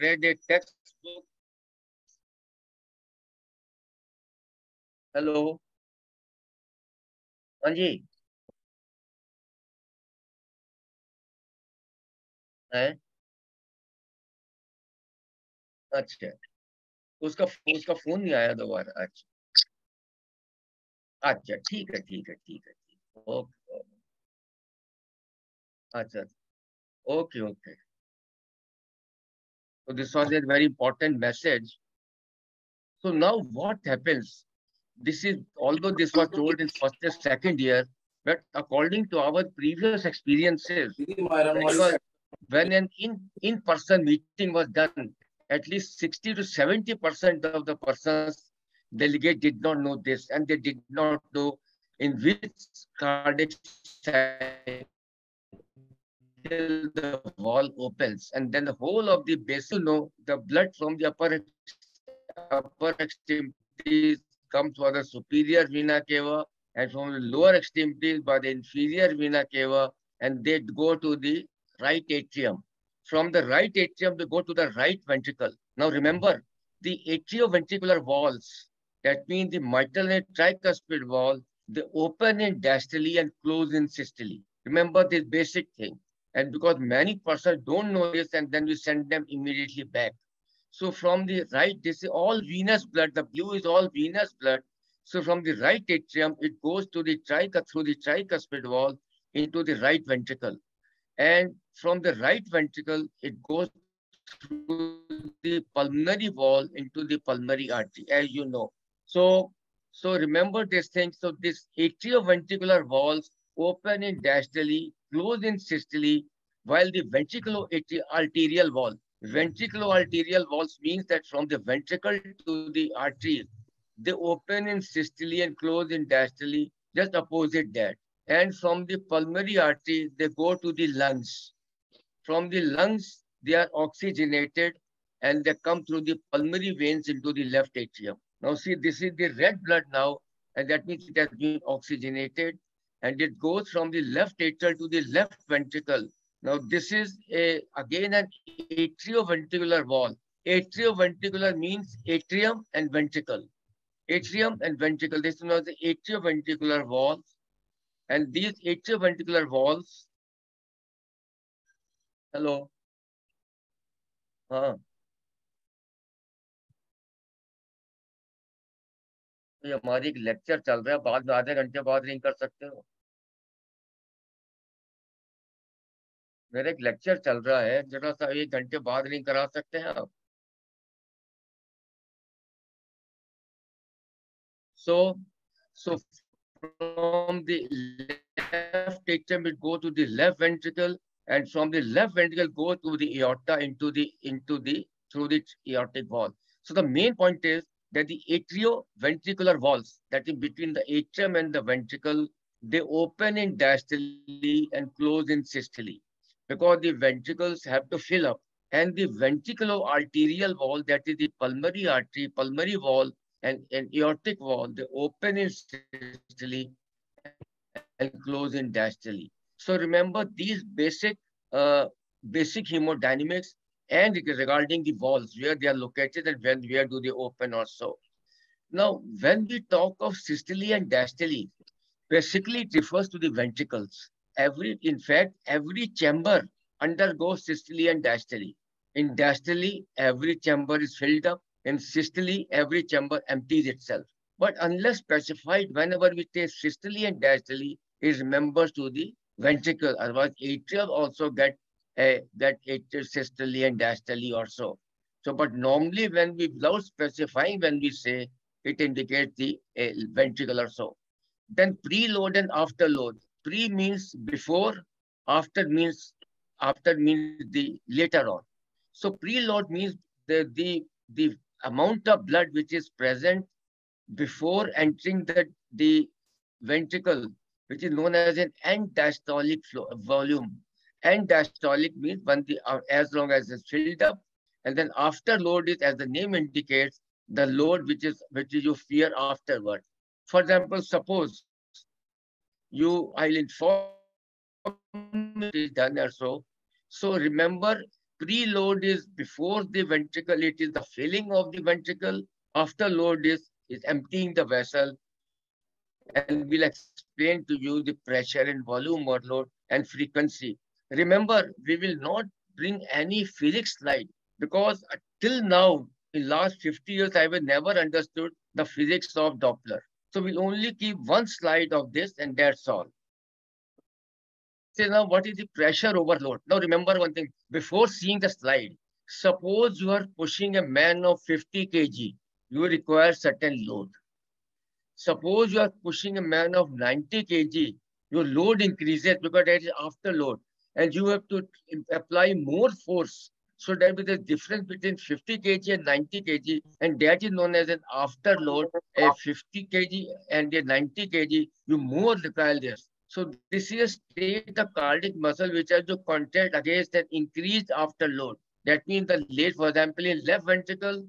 read a textbook. Hello. हाँ जी। है? अच्छा। उसका उसका फ़ोन नहीं आया दोबारा? अच्छा। अच्छा ठीक है ठीक है ठीक है, ठीक ओके अच्छा okay okay so this was a very important message. So now what happens? This is although this was told in first and second year but according to our previous experiences when an in in person meeting was done at least 60 to 70 percent of the persons delegate did not know this and they did not know in which cardiac till the wall opens and then the whole of the base, you know, the blood from the upper, upper extremities comes by the superior vena cava and from the lower extremities by the inferior vena cava and they go to the right atrium. From the right atrium, they go to the right ventricle. Now remember, the atrioventricular walls, that means the mitral and tricuspid wall, they open in diastole and close in systole. Remember this basic thing. And because many persons don't know this, and then we send them immediately back. So from the right, this is all venous blood. The blue is all venous blood. So from the right atrium, it goes to the tricuspid through the tricuspid wall into the right ventricle. And from the right ventricle, it goes through the pulmonary wall into the pulmonary artery, as you know. So, so remember this thing. So this atrioventricular walls open in diastole close in systole, while the ventriculo-arterial wall, ventriculo-arterial walls means that from the ventricle to the artery, they open in systole and close in diastole, just opposite that. And from the pulmonary artery, they go to the lungs. From the lungs, they are oxygenated and they come through the pulmonary veins into the left atrium. Now see, this is the red blood now, and that means it has been oxygenated and it goes from the left atrial to the left ventricle. Now this is a again an atrioventricular wall. Atrioventricular means atrium and ventricle. Atrium and ventricle. This is known as the atrioventricular walls. And these atrioventricular walls. Hello. हाँ तो हमारी एक lecture चल रहा है बाद में आधे घंटे बाद रिंग कर सकते हो मेरा एक लेक्चर चल रहा है, जरा सा एक घंटे बाद नहीं करा सकते हैं आप? So so from the left atrium it go to the left ventricle and from the left ventricle go to the aorta into the into the through the aortic wall so the main point is that the atrio ventricular walls that is between the atrium and the ventricle they open in diastole and close in systole because the ventricles have to fill up. And the ventriculo-arterial wall, that is the pulmonary artery, pulmonary wall, and, and aortic wall, they open in systole and close in diastole. So remember these basic uh, basic hemodynamics and regarding the walls, where they are located and when where do they open or so. Now, when we talk of systole and diastole, basically it refers to the ventricles. Every, in fact, every chamber undergoes systole and diastole. In diastole, every chamber is filled up. In systole, every chamber empties itself. But unless specified, whenever we say systole and diastole, it remembers to the ventricle. Otherwise, atrial also get uh, that is systole and diastole or so. So, but normally when we, without specifying when we say, it indicates the uh, ventricle or so. Then preload and afterload. Pre means before, after means after means the later on. So preload means the, the, the amount of blood which is present before entering the, the ventricle, which is known as an end diastolic flow, volume. End diastolic means when the, uh, as long as it's filled up, and then after load is, as the name indicates, the load which is which is you fear afterward. For example, suppose you I'll inform is done or so. So remember preload is before the ventricle, it is the filling of the ventricle. After load is, is emptying the vessel. And we'll explain to you the pressure and volume or load and frequency. Remember, we will not bring any physics slide because uh, till now, in last 50 years, I have never understood the physics of Doppler. So we'll only keep one slide of this and that's all. Say now, what is the pressure overload? Now remember one thing, before seeing the slide, suppose you are pushing a man of 50 kg, you require certain load. Suppose you are pushing a man of 90 kg, your load increases because that is after load and you have to apply more force. So there is a difference between 50 kg and 90 kg, and that is known as an afterload. A 50 kg and a 90 kg, you more require this. So this is a state of cardiac muscle which has to contract against an increased afterload. That means the late, for example, in left ventricle,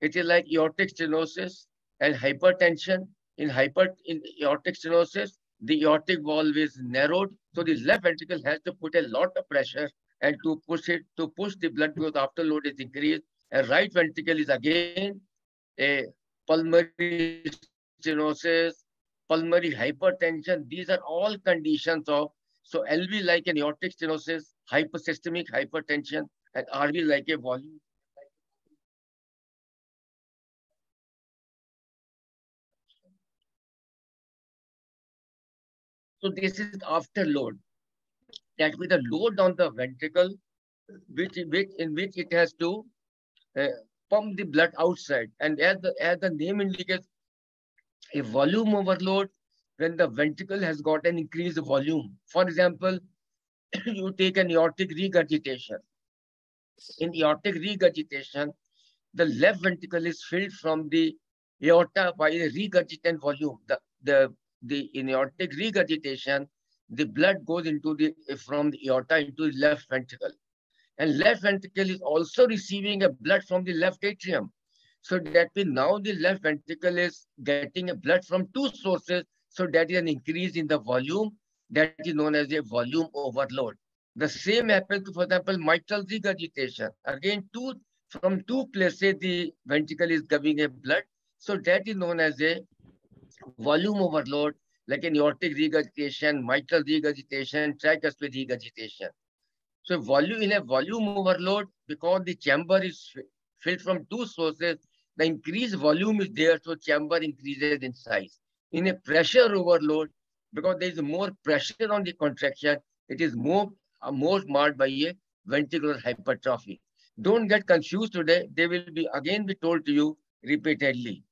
it is like aortic stenosis and hypertension. In hyper in aortic stenosis, the aortic valve is narrowed. So the left ventricle has to put a lot of pressure and to push it, to push the blood because afterload is increased. And right ventricle is again a pulmonary stenosis, pulmonary hypertension. These are all conditions of, so LV like an aortic stenosis, hypersystemic hypertension, and RV like a volume So this is after load. That with a load on the ventricle, which, which in which it has to uh, pump the blood outside. And as the as the name indicates, a volume overload when the ventricle has got an increased volume. For example, you take an aortic regurgitation. In aortic regurgitation, the left ventricle is filled from the aorta by a regurgitant volume. The, the the in aortic regurgitation, the blood goes into the from the aorta into the left ventricle. And left ventricle is also receiving a blood from the left atrium. So that means now the left ventricle is getting a blood from two sources. So that is an increase in the volume that is known as a volume overload. The same happens to, for example, mitral regurgitation. Again, two from two places the ventricle is giving a blood. So that is known as a volume overload like an aortic regurgitation, mitral regurgitation, tricuspid regurgitation. So volume in a volume overload, because the chamber is filled from two sources, the increased volume is there, so chamber increases in size. In a pressure overload, because there is more pressure on the contraction, it is more, uh, more marked by a ventricular hypertrophy. Don't get confused today. They will be again be told to you repeatedly.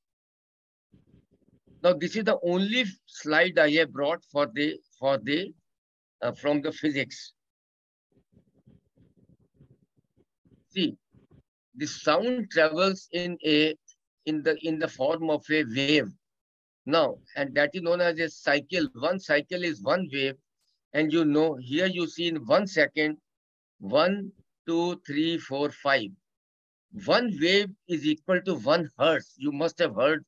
Now, this is the only slide I have brought for the for the uh, from the physics. See, the sound travels in a in the in the form of a wave. Now, and that is known as a cycle. One cycle is one wave, and you know here you see in one second, one, two, three, four, five. One wave is equal to one hertz. You must have heard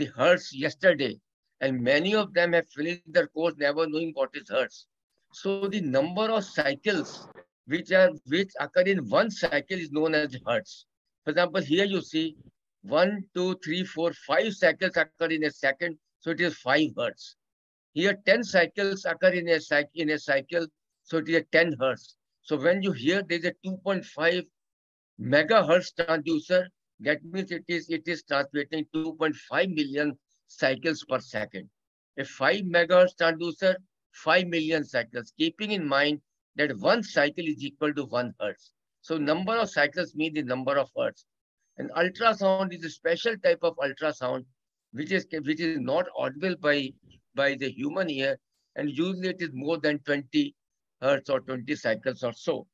the hertz yesterday, and many of them have finished their course never knowing what is hertz. So the number of cycles which are which occur in one cycle is known as hertz. For example, here you see one, two, three, four, five cycles occur in a second, so it is five hertz. Here, 10 cycles occur in a cycle in a cycle, so it is 10 hertz. So when you hear there is a 2.5 megahertz transducer, that means it is it is transmitting 2.5 million cycles per second. A 5 megahertz transducer, 5 million cycles, keeping in mind that one cycle is equal to one hertz. So number of cycles mean the number of hertz. And ultrasound is a special type of ultrasound which is which is not audible by by the human ear, and usually it is more than 20 hertz or 20 cycles or so.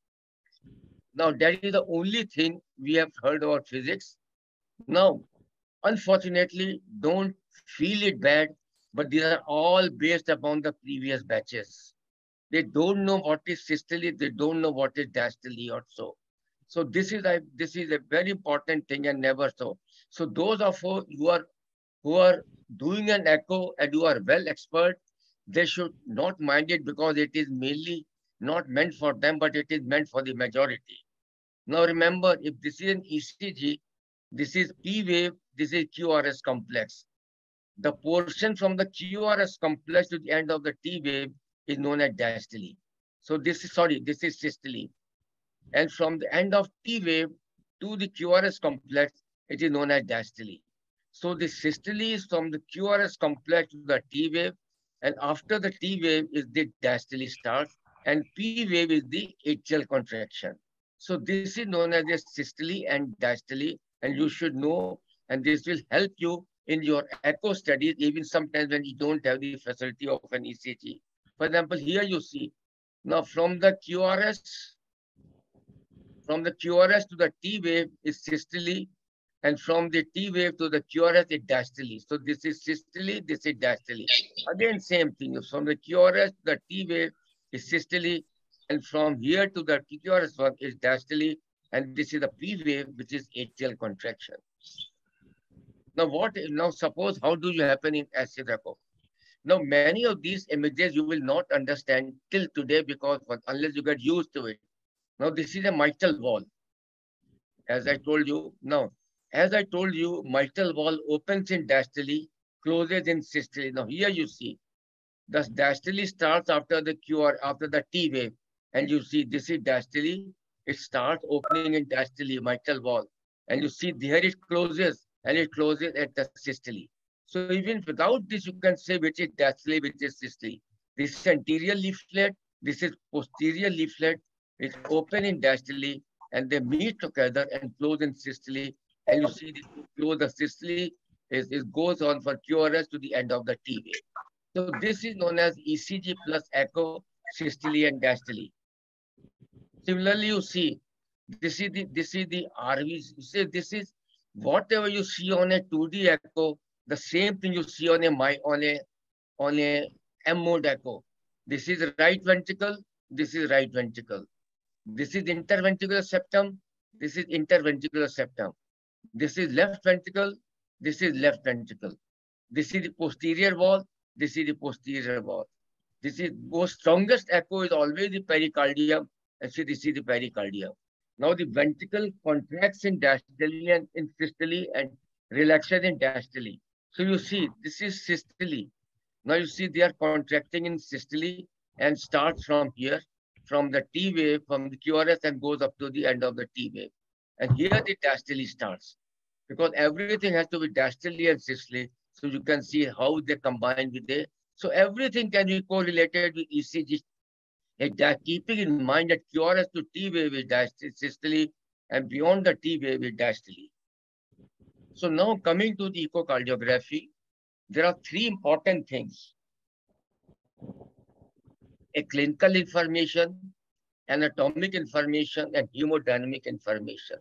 Now, that is the only thing we have heard about physics. Now, unfortunately, don't feel it bad, but these are all based upon the previous batches. They don't know what is systole, they don't know what is diastole or so. So this is a this is a very important thing and never so. So those of you are who are doing an echo and you are well expert, they should not mind it because it is mainly not meant for them, but it is meant for the majority. Now remember, if this is an ECG, this is P wave, this is QRS complex. The portion from the QRS complex to the end of the T wave is known as diastole. So this is, sorry, this is systole. And from the end of T wave to the QRS complex, it is known as diastole. So the systole is from the QRS complex to the T wave, and after the T wave is the diastole starts, and P wave is the atrial contraction. So this is known as a systole and diastole, and you should know, and this will help you in your echo studies, even sometimes when you don't have the facility of an ECG. For example, here you see, now from the QRS, from the QRS to the T wave is systole, and from the T wave to the QRS is diastole. So this is systole, this is diastole. Again, same thing. From the QRS to the T wave is systole, and from here to the QRS one is diastole, and this is the P wave, which is atrial contraction. Now, what now suppose how do you happen in acid echo? Now, many of these images you will not understand till today because unless you get used to it. Now, this is a mitral wall. As I told you, now, as I told you, mitral wall opens in diastole, closes in systole. Now, here you see, the diastole starts after the QR, after the T wave. And you see, this is diastole. It starts opening in diastole, mitral wall. And you see, there it closes and it closes at the systole. So even without this, you can say which is diastole, which is systole. This is anterior leaflet, this is posterior leaflet. It's open in diastole and they meet together and close in systole. And you see this close the systole is it goes on for QRS to the end of the T wave. So this is known as ECG plus echo, systole and diastole. Similarly, you see this is the this is the RV. You see this is whatever you see on a 2D echo, the same thing you see on a my on a on a M mode echo. This is right ventricle, this is right ventricle. This is interventricular septum, this is interventricular septum. This is left ventricle, this is left ventricle. This is the posterior wall, this is the posterior wall. This is most strongest echo is always the pericardium, is the pericardium. Now the ventricle contracts in diastole and in systole and relaxes in diastole. So you see, this is systole. Now you see they are contracting in systole and starts from here, from the T wave, from the QRS and goes up to the end of the T wave. And here the diastole starts because everything has to be diastole and systole. So you can see how they combine with it. So everything can be correlated with ECG keeping in mind that cure QRS to T wave is diastole and beyond the T wave is diastole. So now coming to the echocardiography, there are three important things. A clinical information, anatomic information, and hemodynamic information.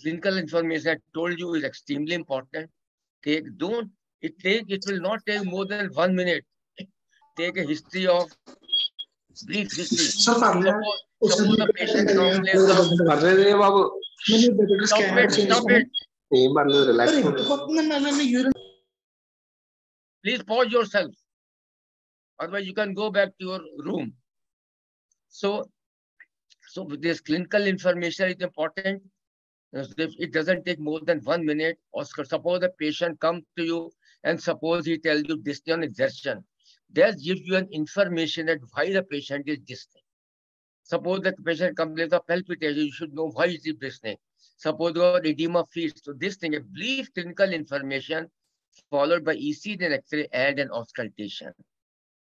Clinical information I told you is extremely important. Take don't it take it will not take more than one minute. Take a history of brief history. Suppose, suppose the patient complains of Babu stop it, stop it. ఏం పర్లేదు relax Please pause yourself. Otherwise, you can go back to your room. So, so this clinical information is important. It doesn't take more than one minute. Or suppose the patient comes to you and suppose he tells you dyspnea on exertion. That gives you an information that why the patient is dyspneic. Suppose the patient complains of palpitation, you should know why is he dyspneic. Suppose your edema feeds. So this thing, a brief clinical information followed by ECG and X-ray and an auscultation.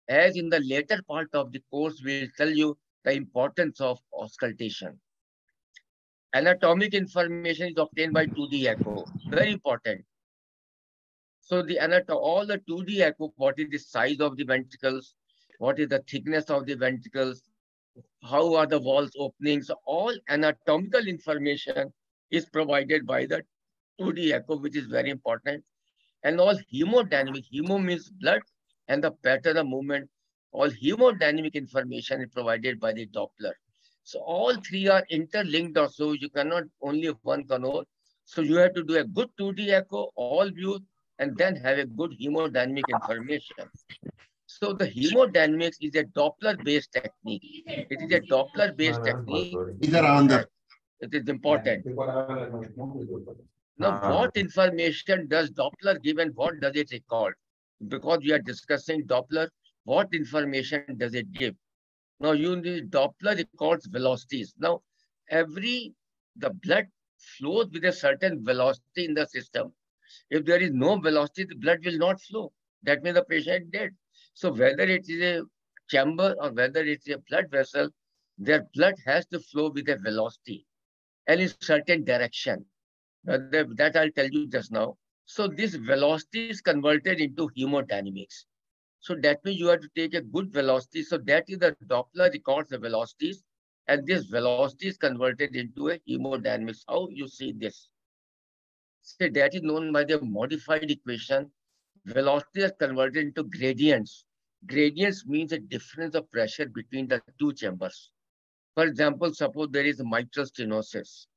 As in the later part of the course, we'll tell you the importance of auscultation. Anatomic information is obtained by 2D echo. Very important. So the all the 2D echo, what is the size of the ventricles, what is the thickness of the ventricles, how are the walls opening. So all anatomical information is provided by the 2D echo, which is very important. And all hemodynamic, hemo means blood and the pattern of movement, all hemodynamic information is provided by the Doppler. So all three are interlinked also. You cannot only one cannot. So you have to do a good 2D echo, all views, and then have a good hemodynamic information. So So the hemodynamics is a Doppler-based technique. It is a Doppler-based technique. It is important. Now, what information does Doppler give and what does it record? Because we are discussing Doppler, what information does it give? Now, you need Doppler records velocities. Now, every, the blood flows with a certain velocity in the system. If there is no velocity, the blood will not flow. That means the patient dead. So whether it is a chamber or whether it's a blood vessel, their blood has to flow with a velocity and in certain direction. That I'll tell you just now. So this velocity is converted into hemodynamics. So that means you have to take a good velocity. So that is the Doppler records the velocities and this velocity is converted into a hemodynamics. How you see this? So that is known by the modified equation. Velocity is converted into gradients. Gradients means a difference of pressure between the two chambers. For example, suppose there is mitral stenosis.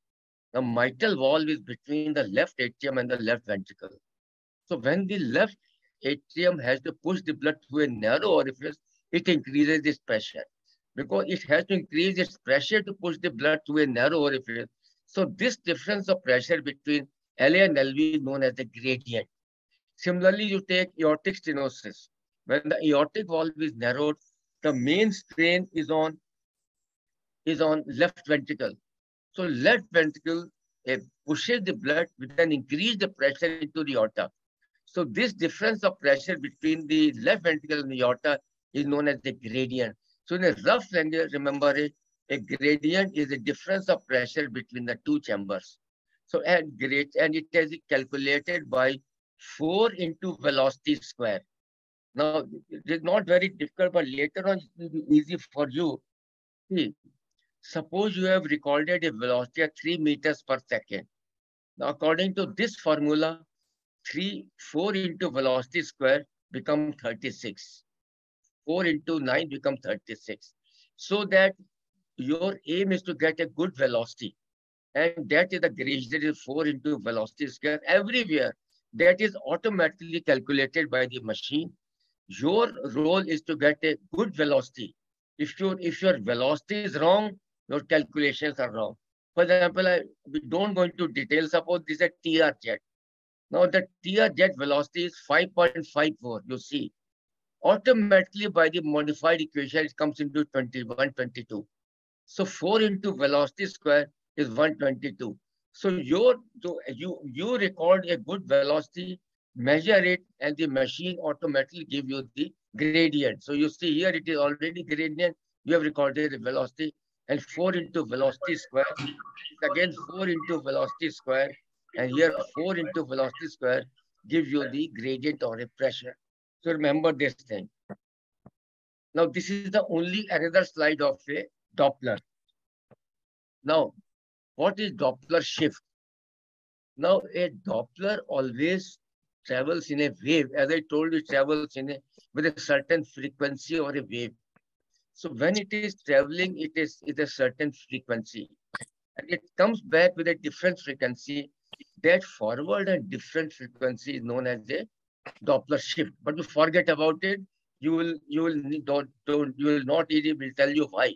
The mitral valve is between the left atrium and the left ventricle. So when the left atrium has to push the blood through a narrow orifice, it increases its pressure because it has to increase its pressure to push the blood through a narrow orifice. So this difference of pressure between LA and LV is known as the gradient. Similarly, you take aortic stenosis. When the aortic valve is narrowed, the main strain is on is on left ventricle. So left ventricle uh, pushes the blood with an increase the pressure into the aorta. So this difference of pressure between the left ventricle and the aorta is known as the gradient. So in a rough language, remember it, a gradient is a difference of pressure between the two chambers. So and great, and it is calculated by 4 into velocity square. Now, it is not very difficult, but later on it will be easy for you. See, suppose you have recorded a velocity of 3 meters per second. Now, according to this formula, 3, 4 into velocity square become 36. 4 into 9 become 36. So that your aim is to get a good velocity. And that is the gradient is 4 into velocity square everywhere. That is automatically calculated by the machine. Your role is to get a good velocity. If, your if your velocity is wrong, your calculations are wrong. For example, I, we don't go into details. Suppose this is a TR jet. Now the TR jet velocity is 5.54, you see. Automatically by the modified equation, it comes into 21, 22. So 4 into velocity square is 122. So your, you, you record a good velocity, measure it, and the machine automatically give you the gradient. So you see here it is already gradient. You have recorded the velocity and 4 into velocity square. Again 4 into velocity square and here 4 into velocity square gives you the gradient or a pressure. So remember this thing. Now this is the only another slide of a Doppler. Now, what is Doppler shift? Now a Doppler always travels in a wave. As I told you, travels in a with a certain frequency or a wave. So when it is traveling, it is with a certain frequency. And it comes back with a different frequency that forward and different frequency is known as a Doppler shift. But to forget about it, you will you will don't don't you will not will tell you why.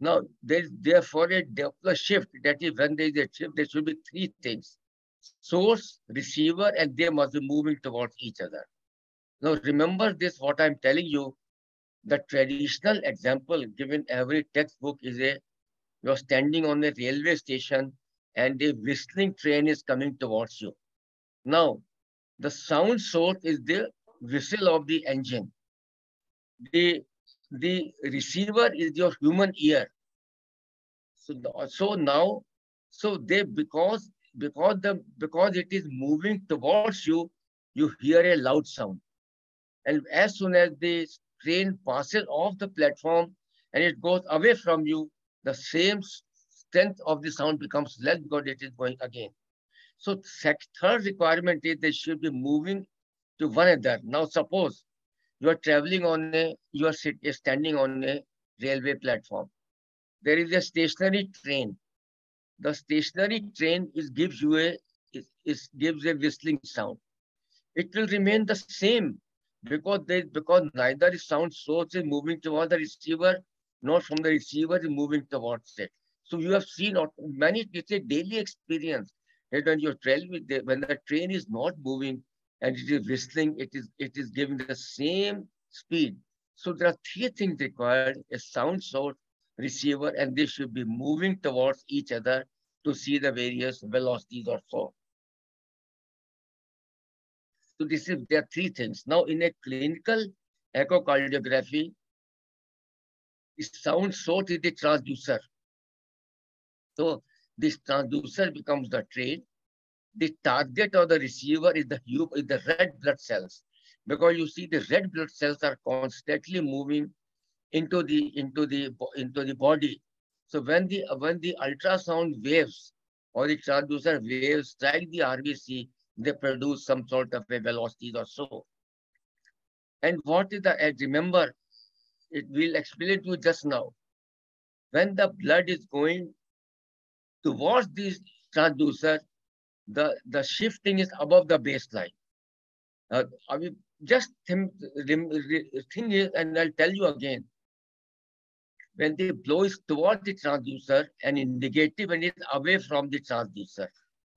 Now there is therefore a Doppler shift. That is when there is a shift, there should be three things: source, receiver, and they must be moving towards each other. Now remember this. What I'm telling you, the traditional example given every textbook is a you're standing on a railway station and a whistling train is coming towards you. Now, the sound source is the whistle of the engine. The, the receiver is your human ear. So, so now, so they because because the because it is moving towards you, you hear a loud sound. And as soon as the train passes off the platform and it goes away from you, the same strength of the sound becomes less because it is going again. So third requirement is they should be moving to one another. Now suppose you are traveling on a, you are sit, standing on a railway platform. There is a stationary train. The stationary train is gives you a, is, is gives a whistling sound. It will remain the same because they because neither the sound source is moving towards the receiver, nor from the receiver is moving towards it. So you have seen many, it's a daily experience that when you're traveling, when the train is not moving and it is whistling, it is it is giving the same speed. So there are three things required: a sound source, receiver, and they should be moving towards each other to see the various velocities or so. So this is there are three things. Now in a clinical echocardiography, the sound source is the transducer. So this transducer becomes the train. The target of the receiver is the is the red blood cells because you see the red blood cells are constantly moving into the into the into the body. So when the when the ultrasound waves or the transducer waves strike the RBC, they produce some sort of a velocity or so. And what is the edge remember? It will explain to you just now. When the blood is going towards this transducer, the, the shifting is above the baseline. Uh, I mean, just think, is, and I'll tell you again, when the blow is towards the transducer and in negative when it's away from the transducer,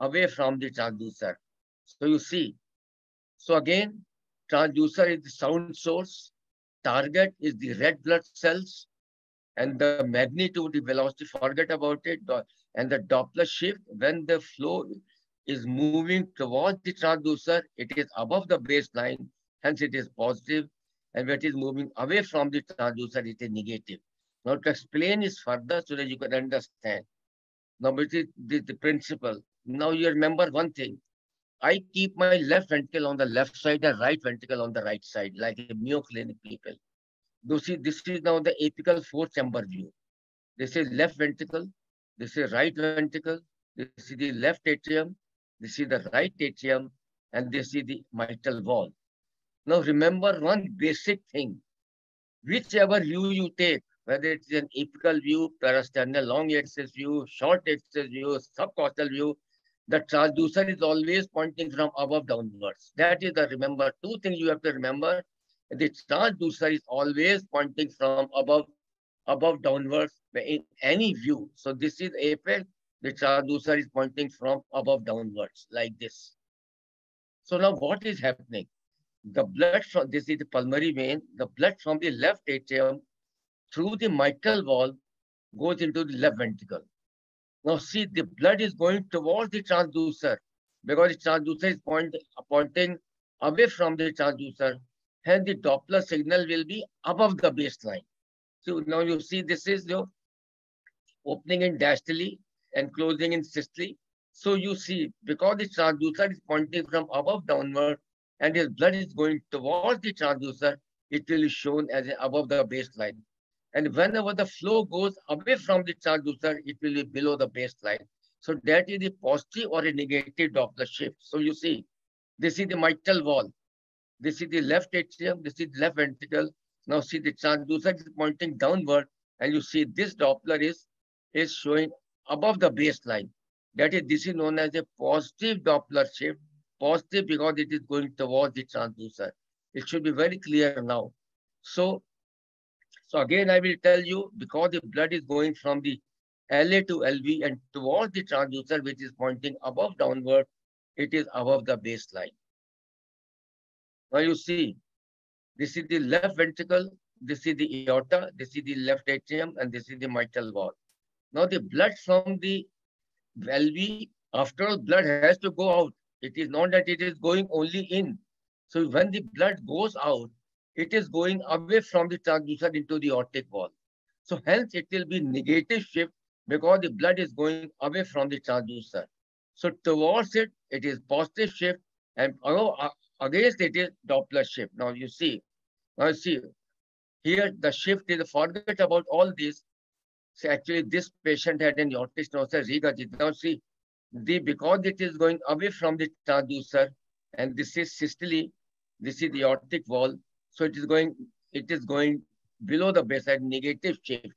away from the transducer. So you see, so again, transducer is the sound source, target is the red blood cells, and the magnitude, the velocity, forget about it, and the Doppler shift, when the flow is moving towards the transducer, it is above the baseline, hence it is positive, and when it is moving away from the transducer, it is negative. Now to explain this further so that you can understand. Now it is the, the principle. Now you remember one thing. I keep my left ventricle on the left side and right ventricle on the right side, like a Mayo Clinic people. You see, this is now the apical four chamber view. This is left ventricle, this is right ventricle, this is the left atrium, this is the right atrium, and this is the mitral wall. Now remember one basic thing. Whichever view you take, whether it's an apical view, parasternal long axis view, short axis view, subcostal view, the transducer is always pointing from above downwards. That is the remember two things you have to remember. The transducer is always pointing from above above downwards in any view. So this is apex. The transducer is pointing from above downwards like this. So now what is happening? The blood from this is the pulmonary vein. The blood from the left atrium through the mitral valve goes into the left ventricle. Now see, the blood is going towards the transducer because the transducer is point, pointing away from the transducer. Hence, the Doppler signal will be above the baseline. So now you see this is your opening in diastole and closing in systole. So you see, because the transducer is pointing from above downward and his blood is going towards the transducer, it will be shown as above the baseline. And whenever the flow goes away from the transducer, it will be below the baseline. So that is the positive or a negative Doppler shift. So you see, this is the mitral wall. This is the left atrium. This is left ventricle. Now see the transducer is pointing downward and you see this Doppler is, is showing above the baseline. That is, this is known as a positive Doppler shift. Positive because it is going towards the transducer. It should be very clear now. So so again, I will tell you, because the blood is going from the LA to LV and towards the transducer, which is pointing above downward, it is above the baseline. Now you see, this is the left ventricle, this is the aorta, this is the left atrium, and this is the mitral valve. Now the blood from the valve, after all, blood has to go out. It is not that it is going only in. So when the blood goes out, it is going away from the transducer into the aortic wall. So hence it will be negative shift because the blood is going away from the transducer. So towards it, it is positive shift and against it is Doppler shift. Now you see, now you see, here the shift is, forget about all this. So actually this patient had an aortic stenosis regurgit. Now see, the, because it is going away from the transducer and this is systole, this is the aortic wall, so it is going, it is going below the baseline negative shift.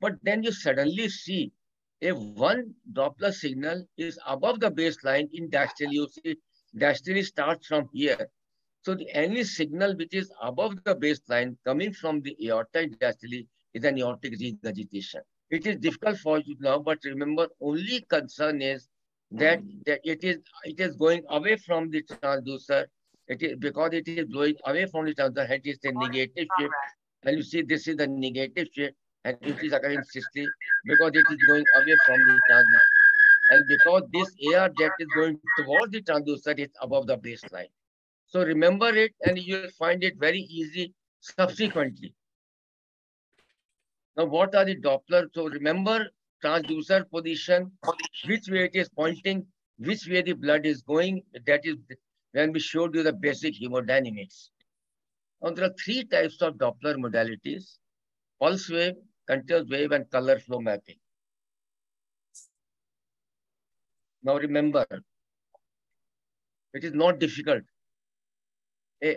But then you suddenly see if one Doppler signal is above the baseline in diastole, you see diastole starts from here. So the any signal which is above the baseline coming from the aorta diastole is an aortic regurgitation. It is difficult for you now, but remember, only concern is that, that it is it is going away from the transducer. It is because it is going away from the transducer, hence it is a negative shift. And you see, this is the negative shift, and it is occurring systole because it is going away from the transducer. And because this air that is going towards the transducer is above the baseline. So remember it and you will find it very easy subsequently. Now, what are the Doppler? So remember transducer position, which way it is pointing, which way the blood is going. That is when we showed you the basic hemodynamics. Now, there are three types of Doppler modalities, pulse wave, continuous wave, and color flow mapping. Now remember, it is not difficult. Eh,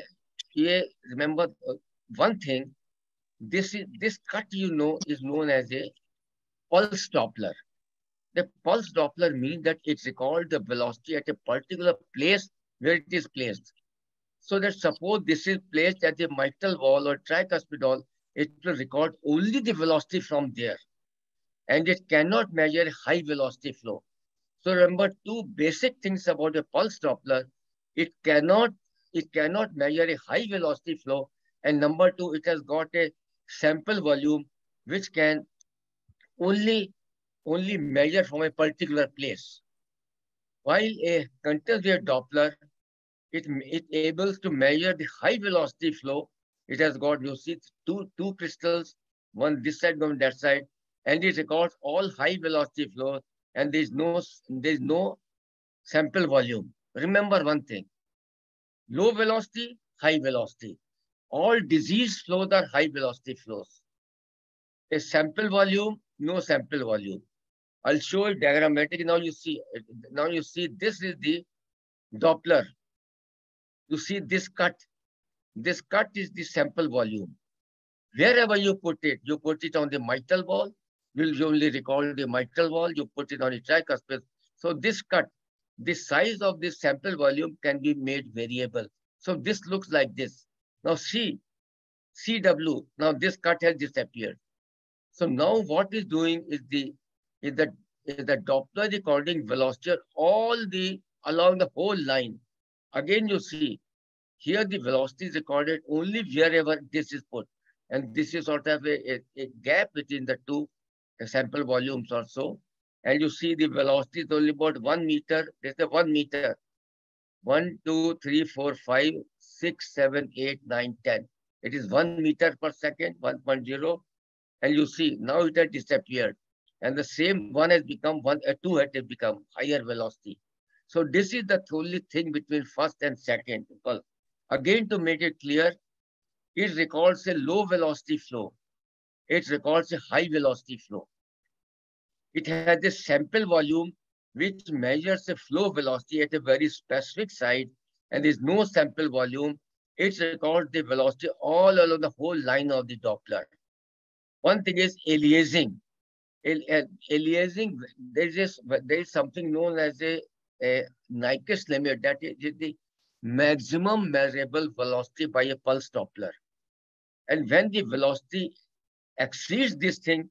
remember uh, one thing, this is this cut you know is known as a pulse Doppler. The pulse Doppler means that it records the velocity at a particular place where it is placed. So that suppose this is placed at the mitral wall or tricuspid wall, it will record only the velocity from there. And it cannot measure high velocity flow. So remember two basic things about a pulse Doppler. It cannot, it cannot measure a high velocity flow. And number two, it has got a sample volume which can only, only measure from a particular place. While a continuous wave Doppler, it, it able to measure the high velocity flow. It has got, you see, two, two crystals, one this side, one that side, and it records all high velocity flows and there's no, there's no sample volume. Remember one thing, low velocity, high velocity. All disease flows are high velocity flows. A sample volume, no sample volume. I'll show you diagrammatic. Now you see, now you see this is the Doppler. You see this cut. This cut is the sample volume. Wherever you put it, you put it on the mitral wall, will only recall the mitral wall, you put it on the tricuspid. So this cut, the size of this sample volume can be made variable. So this looks like this. Now C, CW, now this cut has disappeared. So now what is doing is the is the is the Doppler recording velocity all the along the whole line. Again, you see here the velocity is recorded only wherever this is put. And this is sort of a, a, a gap between the two sample volumes or so. And you see the velocity is only about one meter. There's a one meter. One, two, three, four, five, six, seven, eight, nine, ten. It is one meter per second, 1.0. And you see now it has disappeared. And the same one has become one, uh, two has become higher velocity. So this is the only thing between first and second. Because again, to make it clear, it records a low velocity flow it records a high velocity flow. It has a sample volume which measures the flow velocity at a very specific site and there's no sample volume. It records the velocity all along the whole line of the Doppler. One thing is aliasing. Uh, aliasing, there is, there is something known as a, a Nyquist limit that is the maximum measurable velocity by a pulse Doppler. And when the velocity exceeds this thing,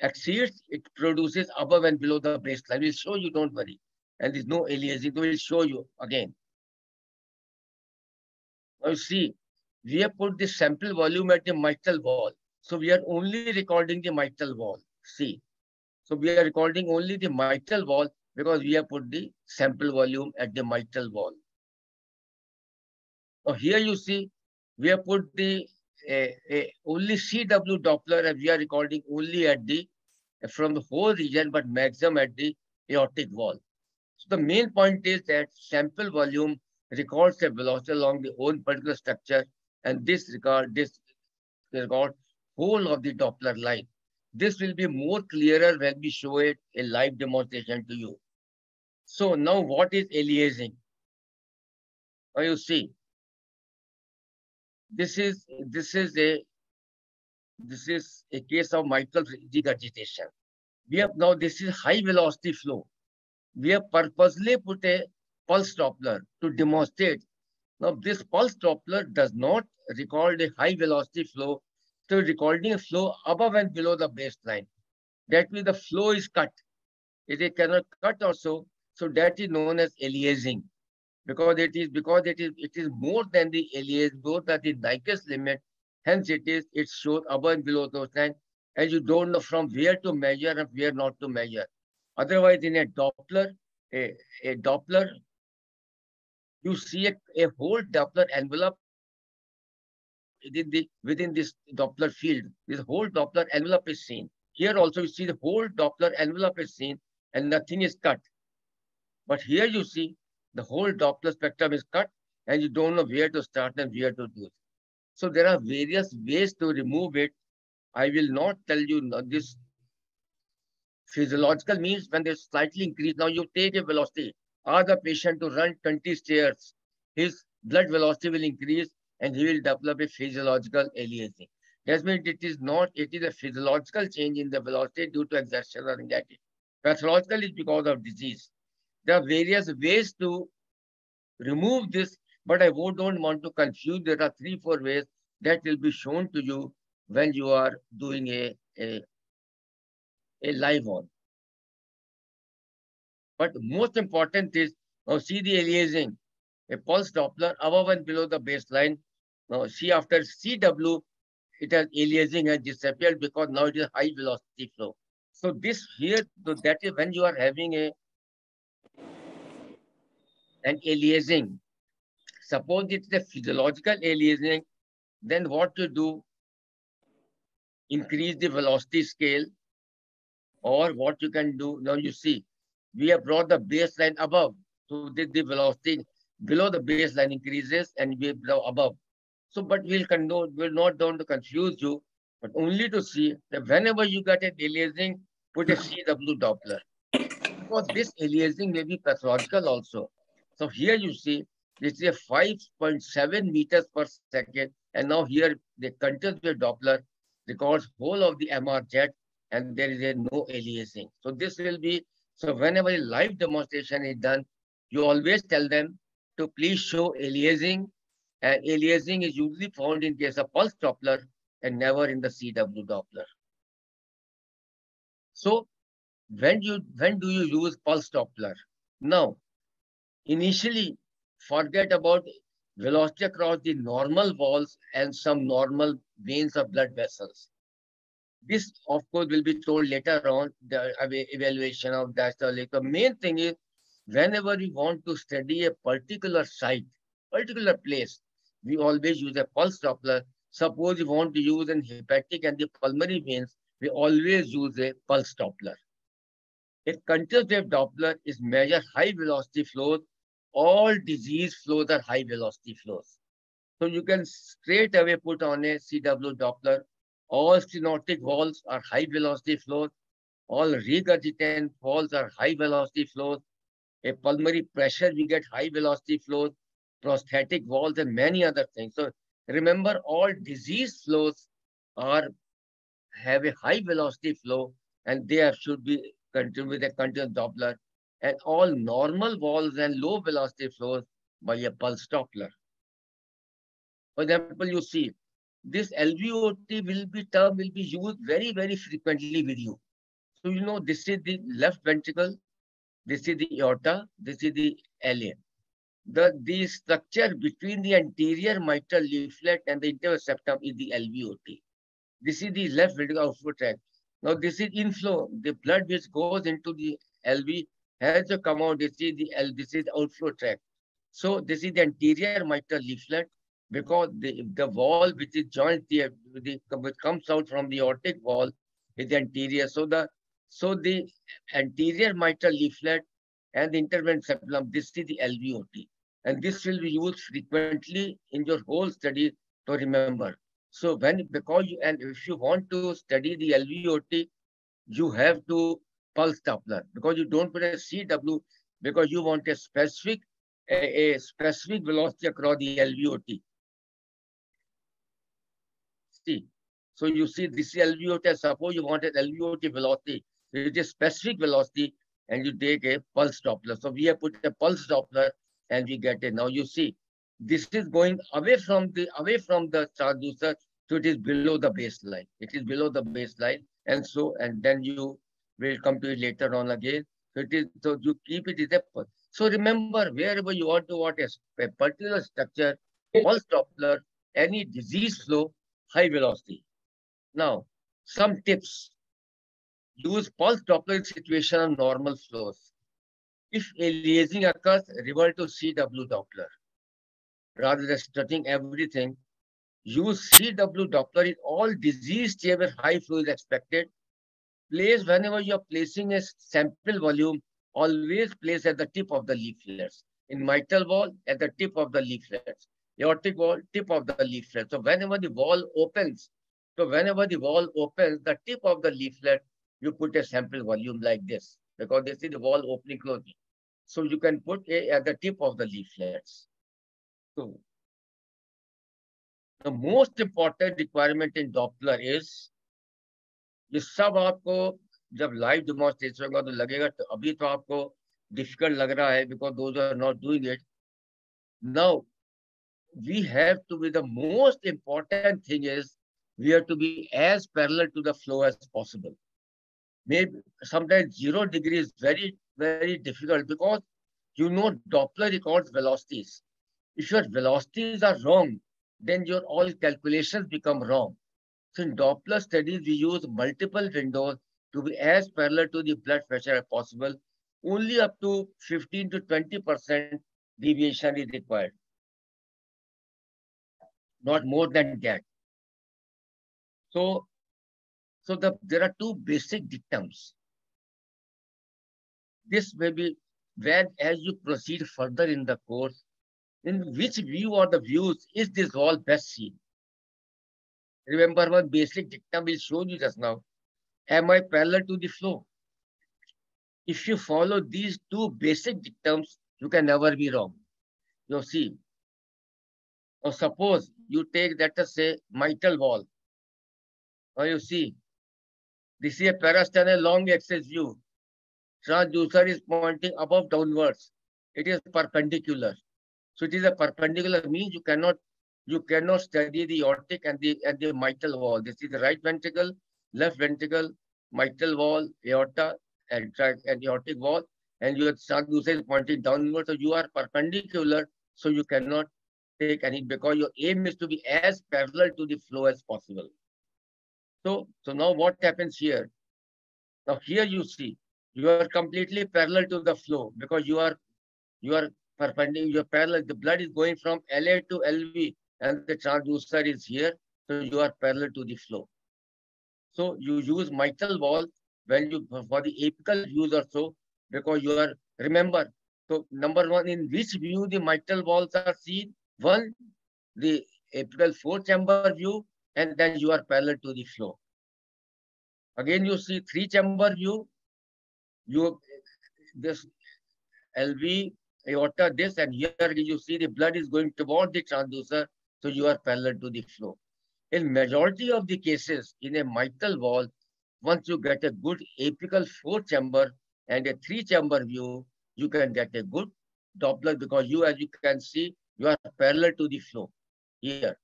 exceeds, it produces above and below the baseline. We'll show you, don't worry. And there's no aliasing, we'll show you again. Now you see, we have put the sample volume at the mitral wall. So we are only recording the mitral wall. See, so we are recording only the mitral wall because we have put the sample volume at the mitral wall. Now here you see, we have put the a, a only CW Doppler and we are recording only at the from the whole region, but maximum at the aortic wall. So the main point is that sample volume records the velocity along the whole particular structure, and this record this record whole of the Doppler line. This will be more clearer when we show it a live demonstration to you. So now what is aliasing? Now you see, this is this is a this is a case of mitral regurgitation. We have now this is high velocity flow. We have purposely put a pulse Doppler to demonstrate. Now, this pulse Doppler does not record a high velocity flow, so recording a flow above and below the baseline. That means the flow is cut. It cannot cut also, so that is known as aliasing. Because it is because it is it is more than the alias, more than the Nyquist limit. Hence it is it shows above and below those lines, and you don't know from where to measure and where not to measure. Otherwise, in a Doppler, a, a Doppler, you see a, a whole Doppler envelope within, the, within this Doppler field. This whole Doppler envelope is seen. Here also you see the whole Doppler envelope is seen and nothing is cut. But here you see the whole Doppler spectrum is cut and you don't know where to start and where to do it. So there are various ways to remove it. I will not tell you this physiological means when they slightly increase. Now you take a velocity, ask the patient to run 20 stairs. His blood velocity will increase and he will develop a physiological aliasing. That means it is not, it is a physiological change in the velocity due to exertion or anxiety. Pathological is because of disease. There are various ways to remove this, but I don't want to confuse. There are three, four ways that will be shown to you when you are doing a, a, a live on. But most important is, now see the aliasing, a pulse Doppler above and below the baseline. Now see after CW, it has aliasing has disappeared because now it is high velocity flow. So this here, so that is when you are having a an aliasing. Suppose it's a physiological aliasing, then what to do? Increase the velocity scale, or what you can do, now you see, we have brought the baseline above. So the, the velocity below the baseline increases and we brought above. So, but we'll, we'll not to confuse you, but only to see that whenever you get a aliasing, put a CW Doppler. Because this aliasing may be pathological also. So here you see, this is a 5.7 meters per second. And now here the continuous Doppler records whole of the MR jet and there is a no aliasing. So this will be, so whenever a live demonstration is done, you always tell them to please show aliasing and aliasing is usually found in case of pulse Doppler and never in the CW Doppler. So when you when do you use pulse Doppler? Now, initially forget about velocity across the normal walls and some normal veins of blood vessels. This, of course, will be told later on, the evaluation of diastolic. The main thing is, whenever we want to study a particular site, particular place, we always use a pulse Doppler. Suppose you want to use an hepatic and the pulmonary veins, we always use a pulse Doppler. A continuous wave Doppler is measure high velocity flows. All disease flows are high velocity flows. So you can straight away put on a CW Doppler. All stenotic walls are high velocity flows. All regurgitant walls are high velocity flows. A pulmonary pressure, we get high velocity flows prosthetic walls, and many other things. So remember, all disease flows are have a high velocity flow, and they should be continued with a continuous Doppler, and all normal walls and low velocity flows by a pulse Doppler. For example, you see this LVOT will be term will be used very very frequently with you. So you know this is the left ventricle, this is the aorta, this is the LA the, the structure between the anterior mitral leaflet and the interval septum is the LVOT. This is the left ventricular outflow tract. Now this is inflow. The blood which goes into the LV has to come out. This is the L. This is the outflow tract. So this is the anterior mitral leaflet because the the wall which is joint the, the which comes out from the aortic wall is anterior. So the so the anterior mitral leaflet and the interval septum. This is the LVOT. And this will be used frequently in your whole study to remember. So when, because you, and if you want to study the LVOT, you have to pulse Doppler because you don't put a CW because you want a specific, a, a specific velocity across the LVOT. See, so you see this is LVOT, suppose you want an LVOT velocity, it is specific velocity and you take a pulse Doppler. So we have put a pulse Doppler and we get it. Now you see, this is going away from the away from the transducer, so it is below the baseline. It is below the baseline, and so and then you will come to it later on again. So it is so you keep it as a so remember wherever you want to what is a particular structure, pulse Doppler, any disease flow, high velocity. Now some tips. Use pulse Doppler situation on normal flows. If aliasing occurs, revert to CW Doppler. Rather than studying everything, use CW Doppler in all disease state where high flow is expected. Place whenever you are placing a sample volume, always place at the tip of the leaflets. In mitral wall, at the tip of the leaflets Aortic valve, tip of the leaflet. So whenever the valve opens, so whenever the valve opens, the tip of the leaflet, you put a sample volume like this, because this is the valve opening closing. So you can put a at the tip of the leaflets. So the most important requirement in Doppler is ये सब आपको जब live demonstration होगा तो लगेगा तो अभी तो आपको डिफिकल्ट लग रहा है because those are not doing it now we have to be the most important thing is we have to be as parallel to the flow as possible. Maybe sometimes zero degree is very very difficult because you know Doppler records velocities. If your velocities are wrong, then your all calculations become wrong. So in Doppler studies, we use multiple windows to be as parallel to the blood pressure as possible. Only up to 15 to 20% deviation is required. Not more than that. So, so the, there are two basic dictums this may be when as you proceed further in the course, in which view or the views is this all best seen? Remember one basic dictum we showed you just now. Am I parallel to the flow? If you follow these two basic dictums, you can never be wrong. You see, or suppose you take that to say mitral wall. Or you see, this is a parasternal long axis view transducer is pointing above downwards. It is perpendicular. So it is a perpendicular means you cannot you cannot study the aortic and the and the mitral wall. This is the right ventricle, left ventricle, mitral wall, aorta, and, and aortic wall, and your transducer is pointing downwards. So you are perpendicular, so you cannot take any because your aim is to be as parallel to the flow as possible. So, so now what happens here? Now here you see you are completely parallel to the flow because you are you are perpendicular, you are parallel. The blood is going from LA to LV and the transducer is here. So you are parallel to the flow. So you use mitral valve when you for the apical views or so because you are remember. So number one, in which view the mitral valves are seen? One, the apical four chamber view, and then you are parallel to the flow. Again, you see three chamber view, you this LV aorta this and here you see the blood is going toward the transducer so you are parallel to the flow. In majority of the cases in a mitral wall, once you get a good apical four chamber and a three chamber view, you can get a good Doppler because you, as you can see, you are parallel to the flow here.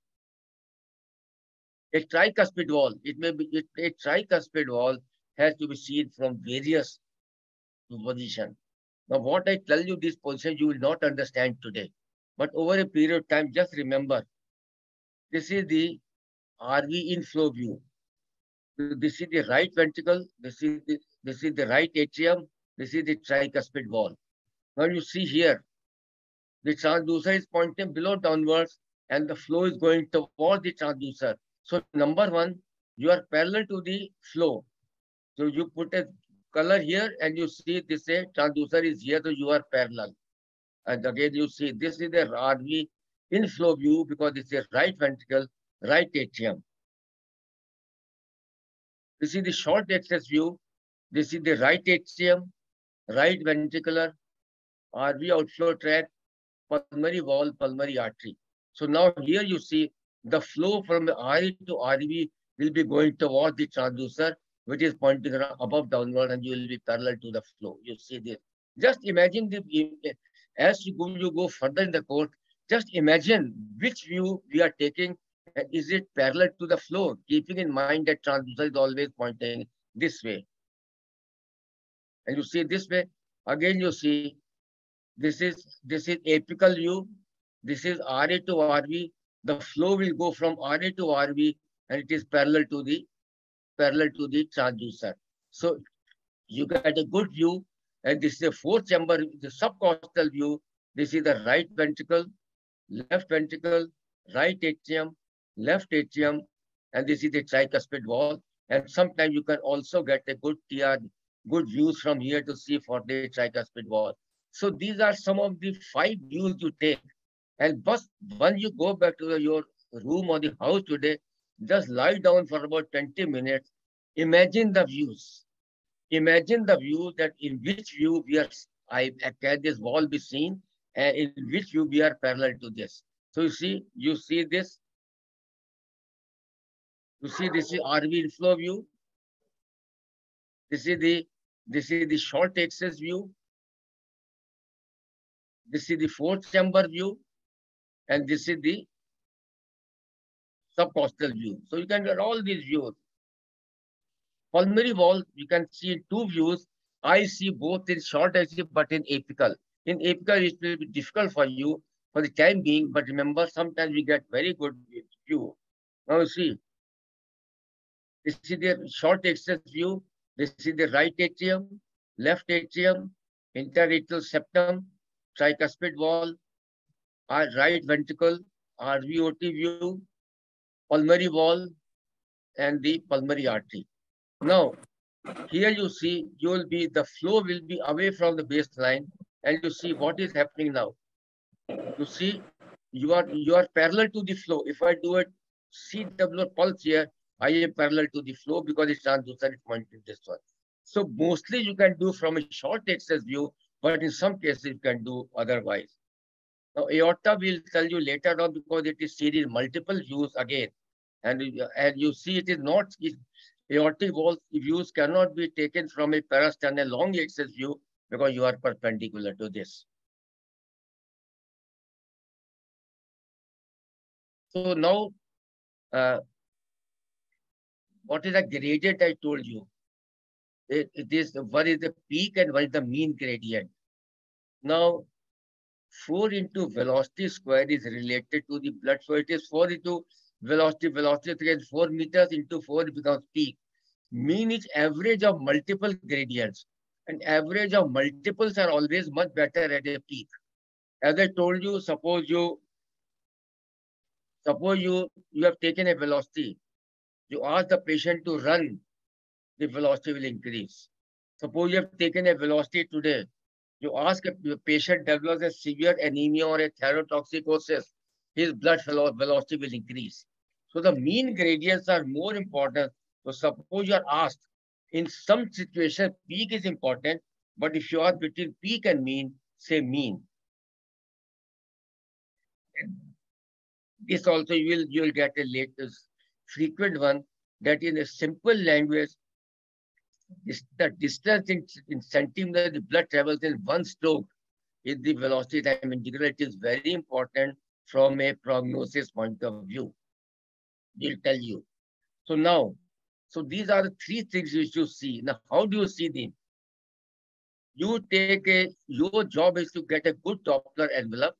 A tricuspid wall, it may be it, a tricuspid wall has to be seen from various position. Now, what I tell you this position, you will not understand today. But over a period of time, just remember, this is the RV inflow view. This is the right ventricle, this is the, this is the right atrium, this is the tricuspid valve. Now you see here, the transducer is pointing below downwards and the flow is going towards the transducer. So number one, you are parallel to the flow. So you put a color here and you see this a transducer is here, so you are parallel. And again, you see this is the RV inflow view because it's a right ventricle, right atrium. This is the short axis view. This is the right atrium, right ventricular, RV outflow tract, pulmonary wall, pulmonary artery. So now here you see the flow from the RV to RV will be going toward the transducer which is pointing above downward and you will be parallel to the flow. You see this. Just imagine the as you go, you go further in the course, Just imagine which view we are taking. Is it parallel to the flow? Keeping in mind that transducer is always pointing this way. And you see this way. Again, you see this is this is apical view. This is RA to RV. The flow will go from RA to RV and it is parallel to the parallel to the transducer. So you get a good view and this is a fourth chamber, the subcostal view. This is the right ventricle, left ventricle, right atrium, left atrium, and this is the tricuspid wall. And sometimes you can also get a good TR, good views from here to see for the tricuspid wall. So these are some of the five views you take. And but when you go back to the, your room or the house today, just lie down for about 20 minutes. Imagine the views. Imagine the view that in which view we are, I, can this wall be seen and in which view we are parallel to this. So you see, you see this. You see this is RV inflow view. This is the this is the short axis view. This is the fourth chamber view. And this is the subcostal view. So you can get all these views. Pulmonary wall, you can see two views. I see both in short axis but in apical. In apical, it will be difficult for you for the time being, but remember, sometimes we get very good view. Now see, this is the short axis view. This is the right atrium, left atrium, interatrial septum, tricuspid wall, our right ventricle, RVOT view, pulmonary wall, and the pulmonary artery. Now, here you see, you will be, the flow will be away from the baseline and you see what is happening now. You see, you are, you are parallel to the flow. If I do it CW pulse here, I am parallel to the flow because it's transducer is pointing this one. So mostly you can do from a short axis view, but in some cases you can do otherwise. Now aorta will tell you later on because it is seen in multiple views again. And, and you see it is not, aortic wall views cannot be taken from a parasternal long axis view because you are perpendicular to this. So now, uh, what is a gradient I told you? It, it is what is the peak and what is the mean gradient. Now, 4 into velocity square is related to the blood flow. It is 4 into velocity, velocity again 4 meters into 4 becomes peak. Mean is average of multiple gradients. And average of multiples are always much better at a peak. As I told you, suppose you suppose you you have taken a velocity. You ask the patient to run, the velocity will increase. Suppose you have taken a velocity today. You ask a patient develops a severe anemia or a thyrotoxicosis, his blood velocity will increase. So the mean gradients are more important. So suppose you are asked, in some situation, peak is important, but if you are between peak and mean, say mean. This also you will you will get a latest frequent one that in a simple language, the distance in, in centimeter the blood travels in one stroke is the velocity time integral. It is very important from a prognosis point of view they'll tell you. So now, so these are the three things you should see. Now, how do you see them? You take a, your job is to get a good Doppler envelope.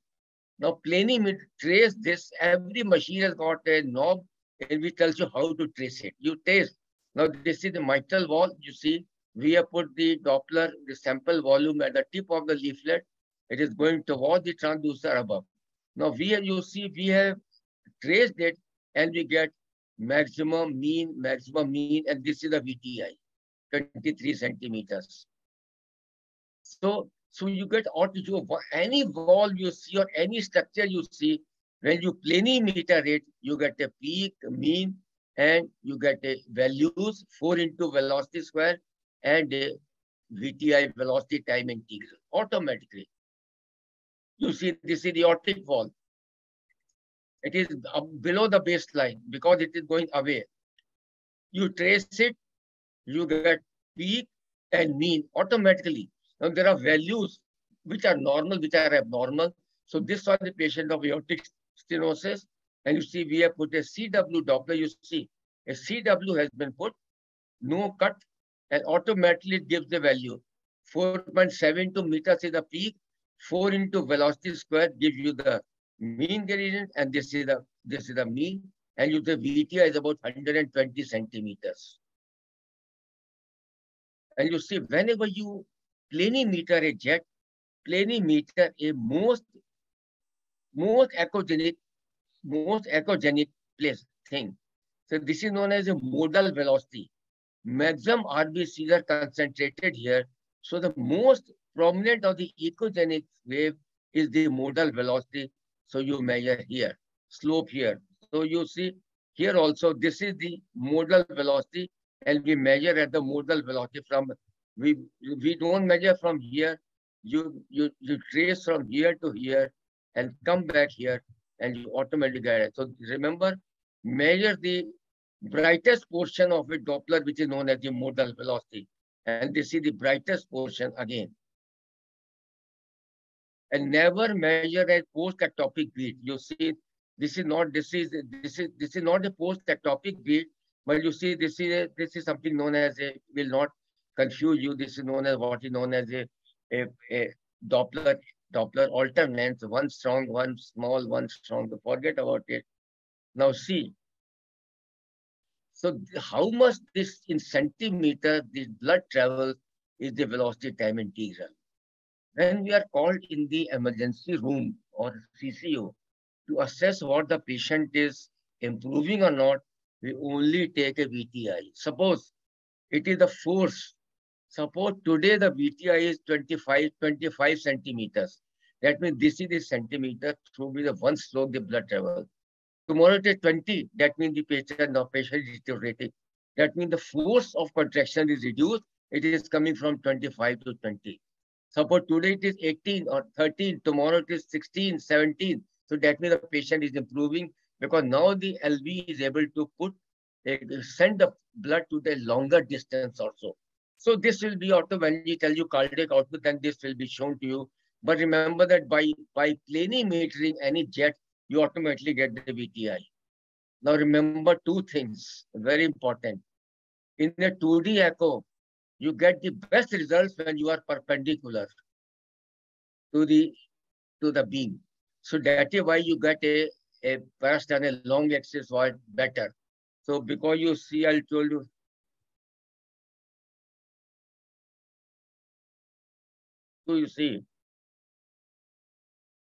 Now, planing, trace this. Every machine has got a knob and we tells you how to trace it. You trace. Now, this is the mitral wall. You see, we have put the Doppler, the sample volume at the tip of the leaflet. It is going towards the transducer above. Now, we have, you see, we have traced it and we get maximum mean, maximum mean, and this is the VTI, 23 centimeters. So, so you get altitude any wall you see or any structure you see, when you planimeter it, you get a peak, mean, and you get a values 4 into velocity square and a VTI velocity time integral automatically. You see, this is the aortic wall. It is below the baseline because it is going away. You trace it, you get peak and mean automatically. Now there are values which are normal, which are abnormal. So this was the patient of aortic stenosis. And you see, we have put a CW Doppler. You see, a CW has been put, no cut, and automatically it gives the value. 4.72 meters is the peak, 4 into velocity square gives you the mean gradient, and this is the this is the mean, and you the VTI is about 120 centimeters. And you see, whenever you planimeter a jet, planimeter a most most echogenic, most echogenic place thing. So this is known as a modal velocity. Maximum RBCs are concentrated here. So the most prominent of the echogenic wave is the modal velocity. So you measure here, slope here. So you see here also, this is the modal velocity and we measure at the modal velocity from, we, we don't measure from here. You, you, you trace from here to here and come back here and you automatically get it. So remember, measure the brightest portion of a Doppler, which is known as the modal velocity. And this is the brightest portion again. And never measure a post-ectopic beat. You see, this is not this is this is this is not a post-ectopic beat, but you see, this is a, this is something known as a will not confuse you. This is known as what is known as a, a, a Doppler Doppler alternans, one strong, one small, one strong. Forget about it. Now see. So how much this in centimeter, this blood travels is the velocity time integral. When we are called in the emergency room or CCU to assess what the patient is improving or not, we only take a VTI. Suppose it is the force Suppose today the VTI is 25, 25 centimeters. That means this is the centimeter through the one slope the blood travel. Tomorrow it is 20. That means the patient, the patient is deteriorating. That means the force of contraction is reduced. It is coming from 25 to 20. Suppose today it is 18 or 13. Tomorrow it is 16, 17. So that means the patient is improving because now the LV is able to put, eh, send the blood to the longer distance also. So this will be auto when you tell you cardiac output, then this will be shown to you. But remember that by, by planimetering any jet, you automatically get the VTI. Now remember two things, very important. In a 2D echo, you get the best results when you are perpendicular to the to the beam. So that is why you get a, a burst and a long axis wide better. So because you see, I told you So you see,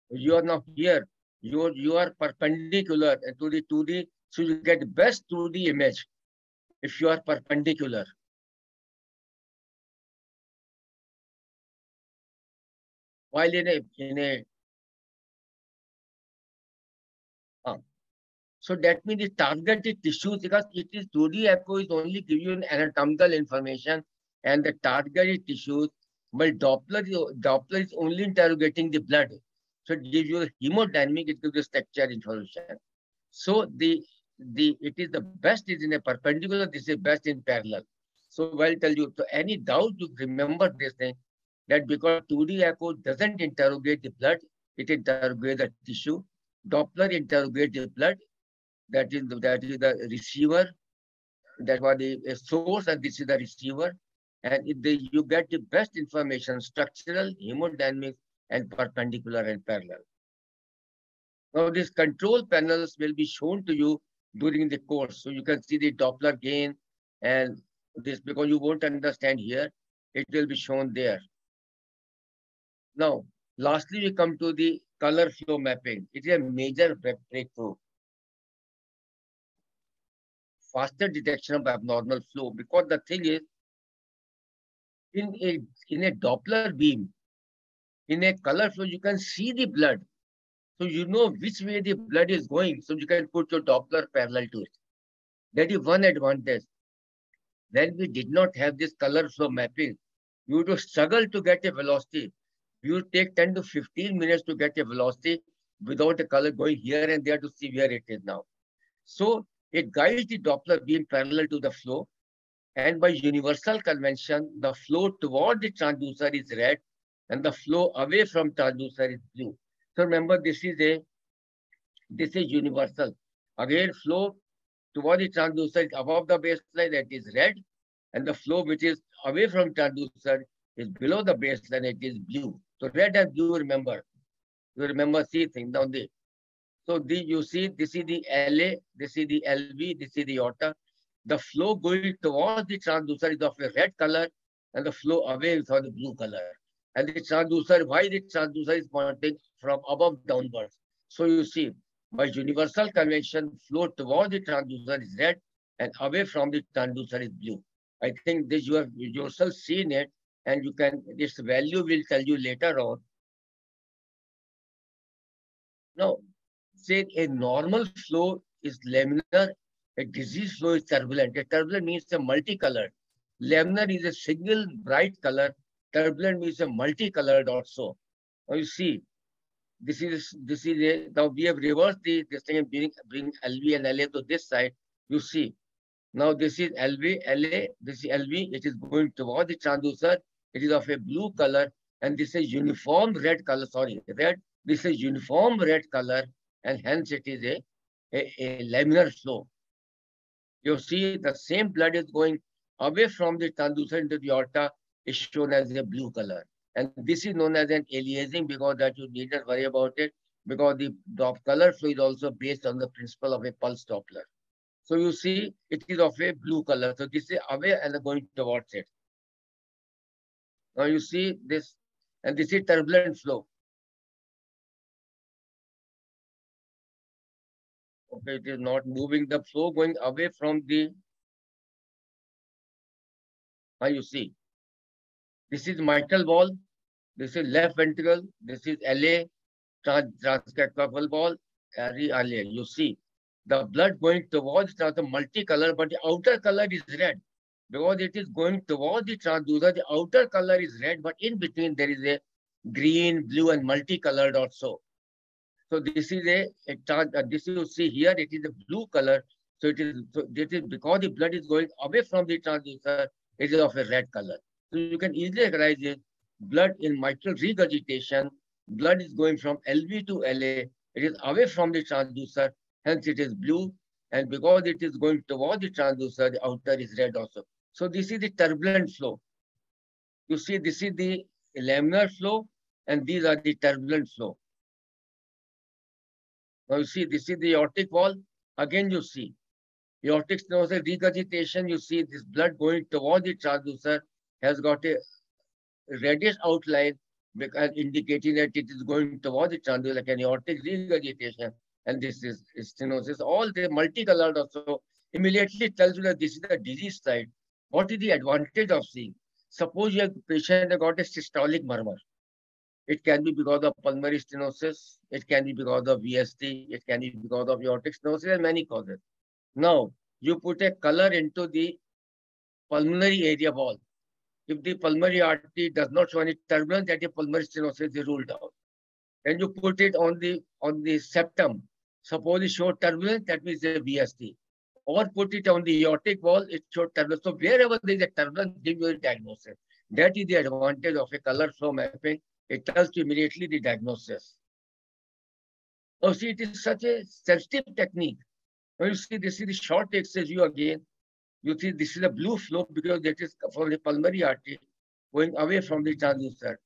you are not here. You are, you are perpendicular to the 2D, so you get best 2D image if you are perpendicular. While in a in a uh, so that means the targeted tissues because it is 2D echo is only give you an anatomical information and the targeted tissues but Doppler, Doppler is only interrogating the blood. So it gives you hemodynamic, it gives you structure information. So the the it is the best is in a perpendicular, this is best in parallel. So I'll tell you, so any doubt you remember this thing, that because 2D echo doesn't interrogate the blood, it interrogates the tissue. Doppler interrogates the blood, that is the, that is the receiver, that was the source and this is the receiver and they, you get the best information, structural, hemodynamics, and perpendicular and parallel. Now, these control panels will be shown to you during the course. So you can see the Doppler gain and this, because you won't understand here, it will be shown there. Now, lastly, we come to the color flow mapping. It is a major breakthrough. Faster detection of abnormal flow because the thing is, in a, in a Doppler beam, in a color flow, you can see the blood. So you know which way the blood is going. So you can put your Doppler parallel to it. That is one advantage. When we did not have this color flow mapping, you would struggle to get a velocity. You would take 10 to 15 minutes to get a velocity without the color going here and there to see where it is now. So it guides the Doppler beam parallel to the flow and by universal convention, the flow toward the transducer is red and the flow away from transducer is blue. So remember, this is a this is universal. Again, flow toward the transducer is above the baseline, that is red, and the flow which is away from transducer is below the baseline, it is blue. So red and blue, remember. You remember see thing down there. So the, you see, this is the LA, this is the LV, this is the aorta. The flow going towards the transducer is of a red color, and the flow away is of the blue color. And the transducer, why the transducer is pointing from above downwards? So you see, by universal convention, flow towards the transducer is red, and away from the transducer is blue. I think this you have yourself seen it, and you can, this value will tell you later on. Now, say a normal flow is laminar, a disease flow is turbulent. A turbulent means a multicolored. Laminar is a single bright color. Turbulent means a multicolored also. Now you see, this is this is a now we have reversed the this thing and bring bring LV and LA to this side. You see, now this is LV, LA, this is LV, it is going toward the transducer. It is of a blue color, and this is uniform red color. Sorry, red. This is uniform red color, and hence it is a, a, a laminar flow. You see, the same blood is going away from the transducer into the aorta is shown as a blue color. And this is known as an aliasing because that you need not worry about it because the, the color flow is also based on the principle of a pulse Doppler. So you see it is of a blue color. So this is away and going towards it. Now you see this, and this is turbulent flow. Okay, it is not moving the flow going away from the. Now you see, this is mitral valve, this is left ventricle, this is LA, trans transcatheter valve, LA. You see, the blood going towards the multicolor, but the outer color is red because it is going towards the transducer. The outer color is red, but in between there is a green, blue, and multicolored also. So this is a, a uh, this you see here, it is a blue color. So it is so this is because the blood is going away from the transducer, it is of a red color. So you can easily recognize it. Blood in mitral regurgitation, blood is going from LV to LA. It is away from the transducer, hence it is blue. And because it is going toward the transducer, the outer is red also. So this is the turbulent flow. You see, this is the laminar flow, and these are the turbulent flow. Now you see, this is the aortic wall. Again, you see, aortic stenosis regurgitation, you see this blood going toward the transducer has got a reddish outline because indicating that it is going toward the transducer like an aortic regurgitation. And this is stenosis. All the multicolored also immediately tells you that this is the disease side. What is the advantage of seeing? Suppose you have a patient got a systolic murmur. It can be because of pulmonary stenosis. It can be because of VSD. It can be because of aortic stenosis and many causes. Now, you put a color into the pulmonary area wall. If the pulmonary artery does not show any turbulence, that is pulmonary stenosis is ruled out. Then you put it on the on the septum. Suppose it shows turbulence, that means a VSD or put it on the aortic wall, it should turbulence. So wherever there is a turbulence, give you a diagnosis. That is the advantage of a color flow mapping. It tells you immediately the diagnosis. Oh, see, it is such a sensitive technique. When you see, this is the short view again. You see, this is a blue flow because that is from the pulmonary artery going away from the transducer.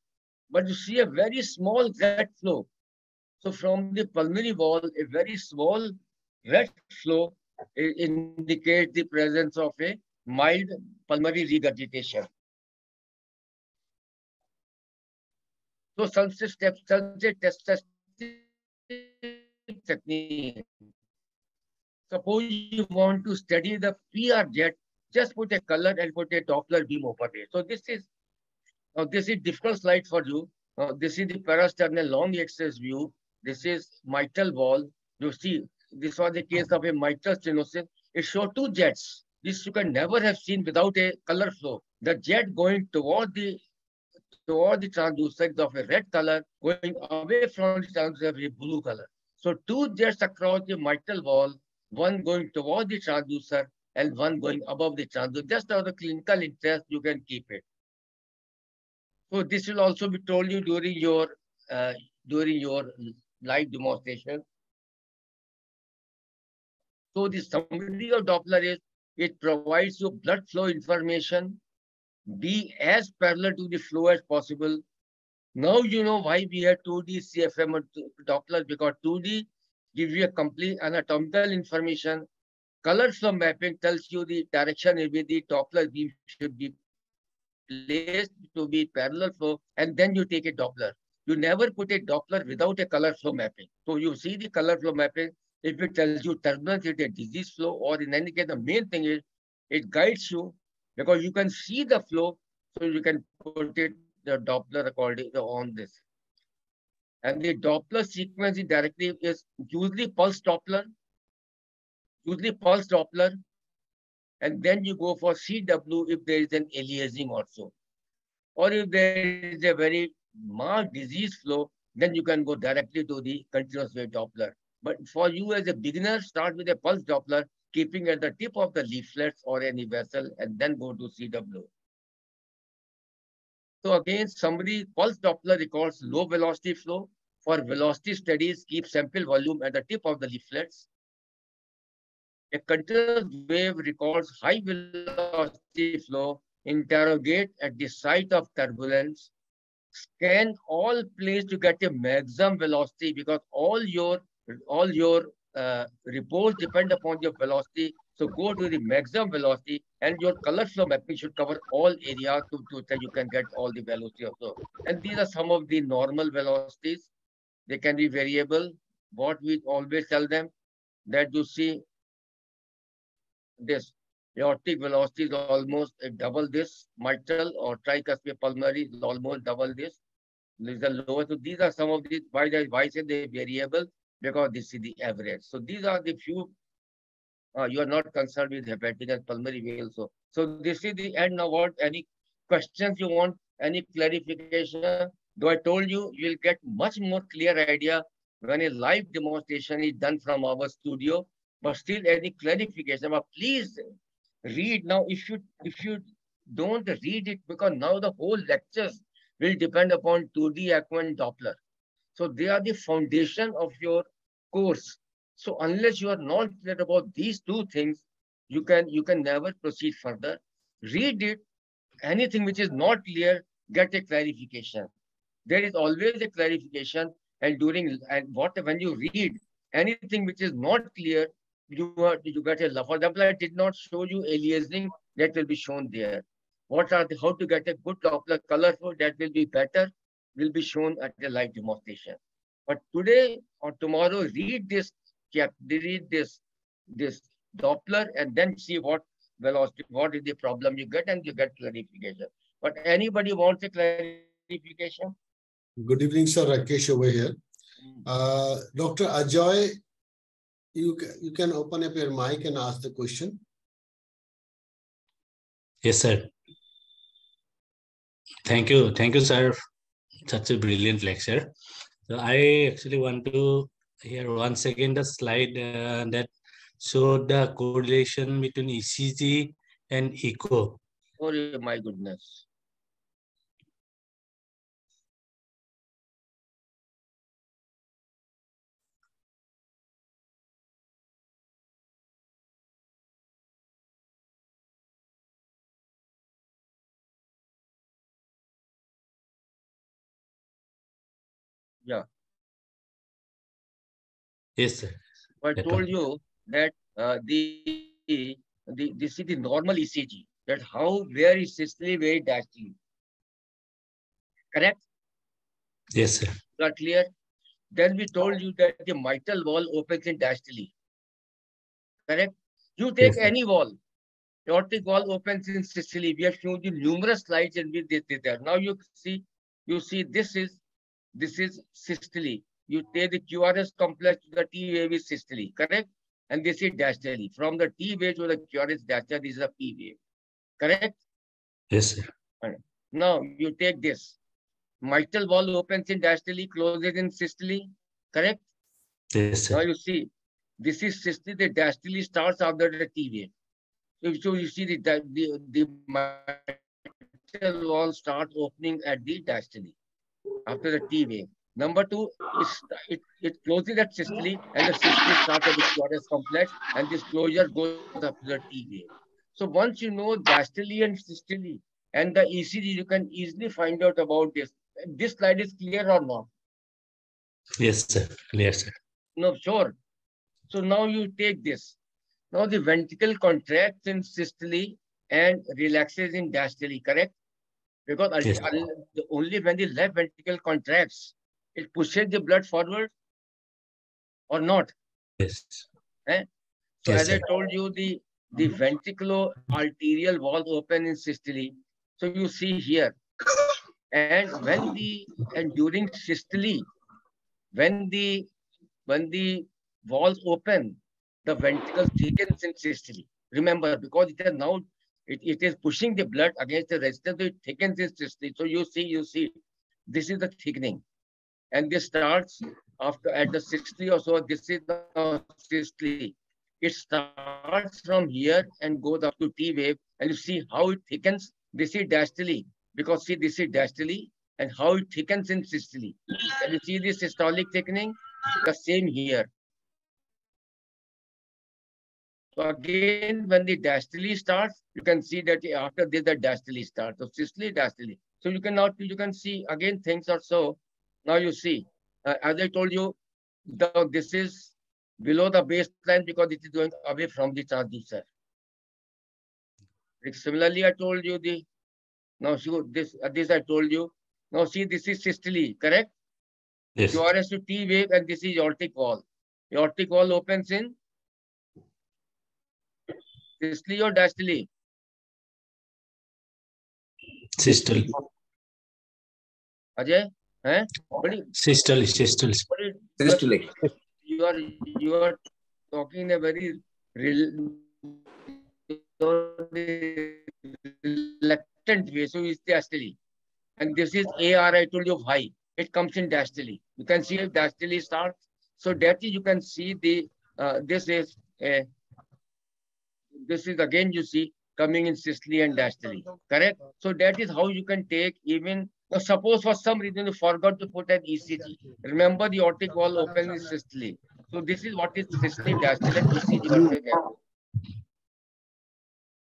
But you see a very small red flow. So from the pulmonary wall, a very small red flow indicate the presence of a mild pulmonary regurgitation. So sunset step, sunset test technique. Suppose you want to study the PR jet, just put a color and put a Doppler beam over it. So this is now this is difficult slide for you. Uh, this is the parasternal long axis view. This is mitral wall. You see this was the case of a mitral stenosis. It showed two jets. This you can never have seen without a color flow. The jet going toward the toward the transducer of a red color, going away from the transducer of a blue color. So two jets across the mitral wall, one going toward the transducer and one going above the transducer. Just out of clinical interest, you can keep it. So this will also be told you during your uh, during your live demonstration. So the summary of Doppler is it provides you blood flow information, be as parallel to the flow as possible. Now you know why we have 2D CFM Doppler because 2D gives you a complete anatomical information. Color flow mapping tells you the direction in which the Doppler beam should be placed to be parallel flow, and then you take a Doppler. You never put a Doppler without a color flow mapping. So you see the color flow mapping. If it tells you turbulence, it's a disease flow, or in any case, the main thing is it guides you because you can see the flow, so you can put it the Doppler according on this. And the Doppler sequence directly is usually pulse Doppler, usually pulse Doppler, and then you go for CW if there is an aliasing also. Or if there is a very marked disease flow, then you can go directly to the continuous wave Doppler. But for you as a beginner, start with a pulse Doppler, keeping at the tip of the leaflets or any vessel, and then go to CW. So again, summary, pulse Doppler records low velocity flow. For velocity studies, keep sample volume at the tip of the leaflets. A continuous wave records high velocity flow, interrogate at the site of turbulence, scan all planes to get a maximum velocity because all your all your uh, reports depend upon your velocity. So go to the maximum velocity and your color flow mapping should cover all areas to, to that you can get all the velocity also. And these are some of the normal velocities. They can be variable. What we always tell them that you see this aortic velocity is almost double this, mitral or tricuspid pulmonary is almost double this. This is the lowest. So these are some of the why why say they variable because this is the average. So these are the few. Uh, you are not concerned with hepatic and pulmonary vein also. So this is the end. of what any questions you want? Any clarification? Though I told you, you will get much more clear idea when a live demonstration is done from our studio. But still, any clarification? But please read now if you if you don't read it because now the whole lectures will depend upon 2D and Doppler. So they are the foundation of your course. So unless you are not clear about these two things, you can you can never proceed further. Read it. Anything which is not clear, get a clarification. There is always a clarification, and during and what when you read anything which is not clear, you are you get a for example, I did not show you aliasing that will be shown there. What are the how to get a good Doppler colorful that will be better will be shown at the live demonstration. But today or tomorrow, read this read this this Doppler and then see what velocity, what is the problem you get, and you get clarification. But anybody wants a clarification? Good evening, sir. Rakesh over here. Uh, Dr. Ajoy you, you can open up your mic and ask the question. Yes, sir. Thank you. Thank you, sir. Such a brilliant lecture. So I actually want to hear once again the slide uh, that showed the correlation between ECG and echo. Oh my goodness. Yeah. Yes, sir. I told you that uh, the, the this is the normal ECG. That how where is systole very diastole. Correct? Yes, sir. You are clear? Then we told you that the mitral wall opens in diastole. Correct? You take yes, any wall. Aortic wall opens in systole. We have shown you numerous slides in which this is there. Now you see, you see this is this is systole. You take the QRS complex to the T wave is systole, correct? And this is diastole. From the T wave to the QRS diastole, this is a P wave. Correct? Yes, sir. Right. Now you take this. Mitral wall opens in diastole, closes in systole. Correct? Yes, sir. Now you see, this is systole. The diastole starts after the T wave. So, so you see the the the mitral wall start opening at the diastole after the T wave. Number two, it, it closes at systole and the systole starts at the QRS complex and this closure goes up to the T wave. So once you know diastole and systole and the ECG, you can easily find out about this. This slide is clear or not? Yes, sir. Clear, sir. No, sure. So now you take this. Now the ventricle contracts in systole and relaxes in diastole, correct? Because yes. only when the left ventricle contracts, it pushes the blood forward or not? Yes. Eh? So yes, as sir. I told you, the, the ventricular arterial valve open in systole. So you see here. And when the and during systole, when the when the valves open, the ventricle thickens in systole. Remember, because it is now it, it is pushing the blood against the resistance, it thickens in systole. So you see, you see, this is the thickening. And this starts after at the 60 or so, this is the systole. It starts from here and goes up to T wave, and you see how it thickens. This is diastole, because see, this is diastole, and how it thickens in systole. And you see this systolic thickening? The same here. So again, when the diastole starts, you can see that after this, the diastole starts. So systole, diastole. So you can now you can see again things are so. Now you see, uh, as I told you, the, this is below the baseline because it is going away from the transducer. Similarly, I told you the now see this uh, this I told you. Now see this is systole, correct? Yes. QRS to T wave and this is aortic valve. Aortic valve opens in Systole or diastole? Systole. Ajay? Eh? Systole, systole. Systole. You are, you are talking in a very reluctant way. So it's diastole. And this is AR, I told you, high. It comes in diastole. You can see if diastole starts. So that is, you can see the, uh, this is a this is again you see coming in systole and diastole, correct? So that is how you can take even, now suppose for some reason you forgot to put an ECG. Remember the aortic valve open is systole. So this is what is systole, diastole and ECG.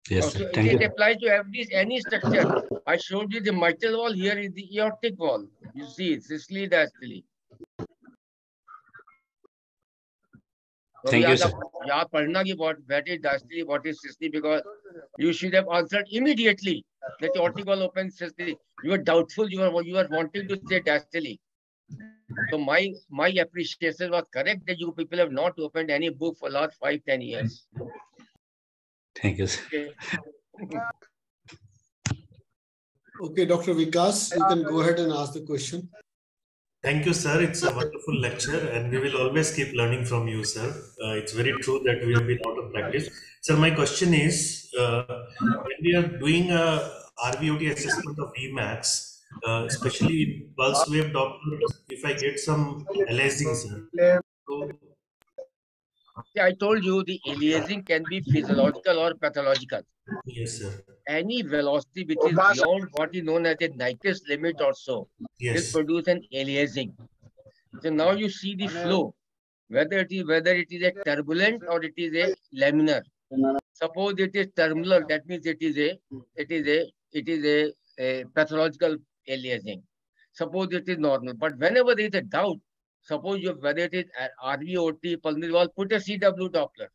Yes, so Thank it you. applies to every any structure. I showed you the mitral valve. Here is the aortic valve. You see, systole, diastole. Thank you, sir. Yeah, पढ़ना कि what what is diastole, what is systole because you should have answered immediately that the aortic wall. You are doubtful. You are you are wanting to say diastole. So my my appreciation was correct that you people have not opened any book for last five ten years. Thank you, sir. Okay. Okay, Dr. Vikas, you can go ahead and ask the question. Thank you, sir. It's a wonderful lecture, and we will always keep learning from you, sir. Uh, it's very true that we have been out of practice. Sir, my question is uh, when we are doing a RVOT assessment of Emax, uh, especially in pulse wave Doppler, if I get some aliasing, sir. So, I told you the aliasing can be physiological or pathological. yes, sir. Any velocity which is beyond what is known as a Nyquist limit or so will Yes. produce an aliasing. So now you see the flow, whether it is whether it is a turbulent or it is a laminar. Suppose it is turbulent, that means it is a it is a it is a, a pathological aliasing. Suppose it is normal, but whenever there is a doubt, suppose you whether it is a RVOT, pulmonary valve, put a CW Doppler,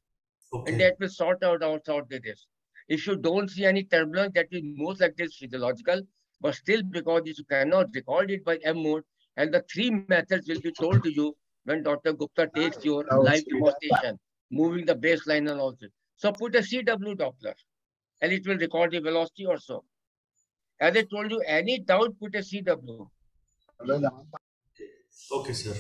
and that will sort out out sort this. If you don't see any turbulence, that is most likely physiological, but still because you cannot record it by M mode, and the three methods will be told to you when Dr. Gupta takes your live demonstration, moving the baseline and also. So put a CW Doppler, and it will record the velocity also. As I told you, any doubt, put a CW. Okay, sir.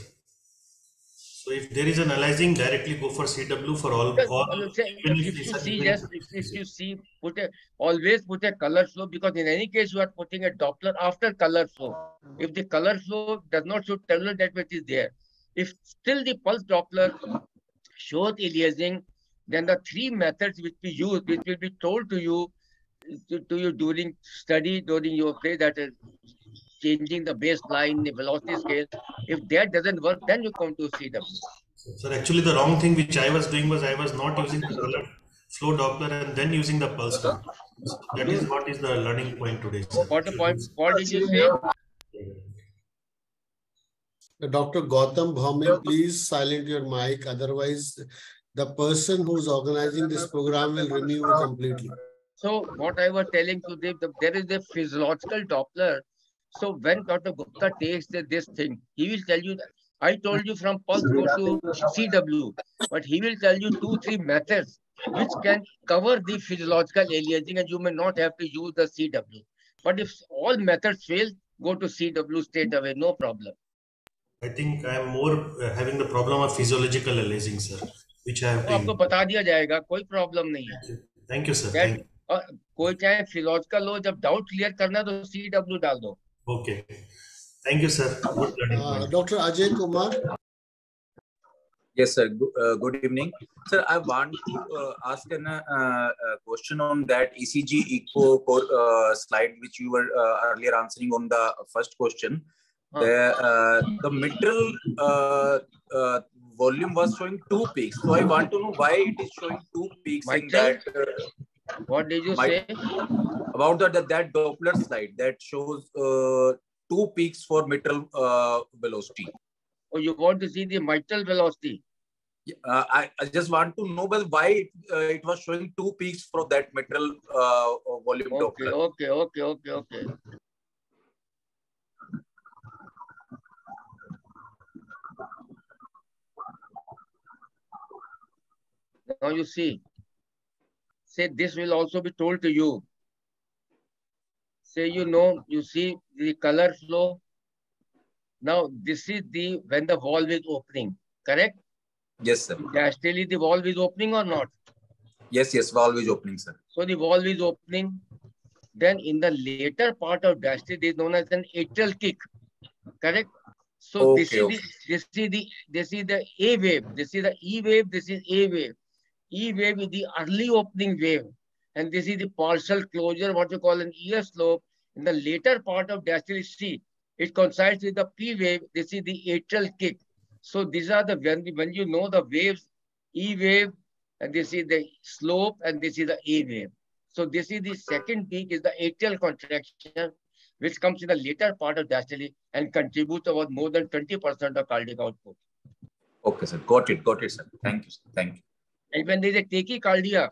So if there is an aliasing, directly go for CW for all. Because, all say, even if you see, yes, if, you see, put a always put a color flow because in any case you are putting a Doppler after color flow. If the color flow does not show turbulence, that which is there. If still the pulse Doppler shows aliasing, then the three methods which we use, which will be told to you to, to you during study, during your play, that is changing the baseline, the velocity scale. If that doesn't work, then you come to CW. Sir, actually the wrong thing which I was doing was I was not using the color flow Doppler and then using the pulse Doppler. So that is what is the learning point today. Sir. What the point? What did you say? Dr. Gautam Bhaume, please silent your mic. Otherwise, the person who's organizing this program will remove you completely. So what I was telling to them, there is a physiological Doppler. So when Dr. Gupta takes the, this thing, he will tell you that I told you from pulse go to CW, but he will tell you two, three methods which can cover the physiological aliasing and you may not have to use the CW. But if all methods fail, go to CW straight away, no problem. I think I am more uh, having the problem of physiological aliasing, sir, which I have तो आपको been. बता दिया जाएगा कोई problem नहीं है Thank you, sir. That- Thank you. और कोई चाहे फिजियोलॉजिकल हो जब डाउट क्लियर करना है तो सी डब्ल्यू डाल दो Okay. Thank you, sir. Good learning Uh. Dr. Ajay Kumar, Yes, sir. Go- uh, Good evening. Sir, I want to uh, ask an, uh, uh, question on that ECG echo core, uh, slide, which you were uh, earlier answering on the first question. The, uh, the mitral uh, uh, volume was showing two peaks. So I want to know why it is showing two peaks in Mitral? that, what did you My, say? About the, that, that Doppler slide that shows uh, two peaks for mitral uh, velocity. Oh, you want to see the mitral velocity? Yeah, uh, I, I just want to know why it, uh, it was showing two peaks for that mitral uh, volume okay, Doppler. Okay, okay, okay, okay. Now you see say this will also be told to you say you know you see the color flow now this is the when the valve is opening correct Yes, sir. diastole the valve is opening or not Yes, yes, valve is opening, sir. So the valve is opening. Then in the later part of diastole, it is known as an atrial kick. Correct? So this is okay. the this is the this is the A wave. This is the E wave. This is A wave. E wave is the early opening wave, and this is the partial closure, what you call an EF slope. In the later part of diastole C, it coincides with the P wave. This is the atrial kick. So these are the when when you know the waves, E wave, and this is the slope, and this is the A wave. So this is the second peak is the atrial contraction, which comes in the later part of diastole and contributes about more than 20% of cardiac output. Okay, sir. Got it. Got it, sir. Thank you. Sir. Thank you. And when there is a tachycardia,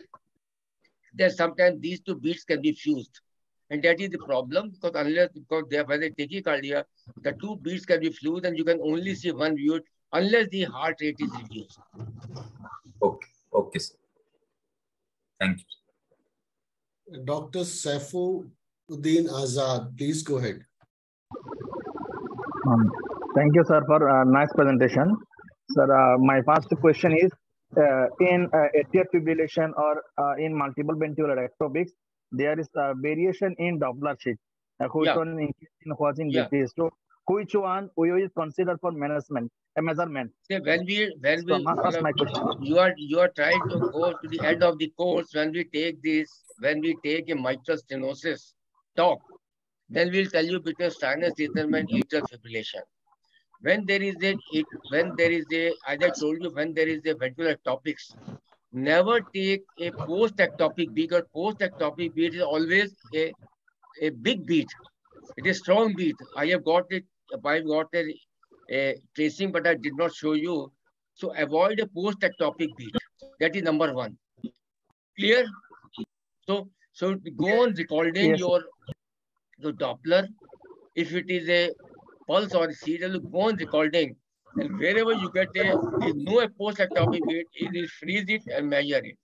then sometimes these two beats can be fused. And that is the problem because unless because there was a tachycardia, the two beats can be fused and you can only see one beat unless the heart rate is reduced. Okay. Okay, sir. Thank you. Dr. Saifuddin Azad, please go ahead. Um, Thank you, sir, for a nice presentation. Sir, uh, my first question is, uh, in uh, atrial fibrillation or uh, in multiple ventricular ectopics, there is a variation in Doppler sheet, uh, which Yeah. one in was in Yeah. decrease. So, which one we will consider for management, a measurement? Say when we when So, we that's my question. you are you are trying to go to the end of the course when we take this when we take a mitral stenosis talk then we'll tell you between sinus rhythm and atrial fibrillation when there is a it, when there is a as i told you when there is a ventricular ectopics never take a post ectopic beat or post ectopic beat is always a a big beat it is strong beat i have got it i've got a, a tracing but i did not show you so avoid a post-ectopic beat. That is number one. Clear? So, so go on recording Yes. your, your Doppler. If it is a pulse or serial, go on recording. And wherever you get a, no a post-ectopic beat, you will freeze it and measure it.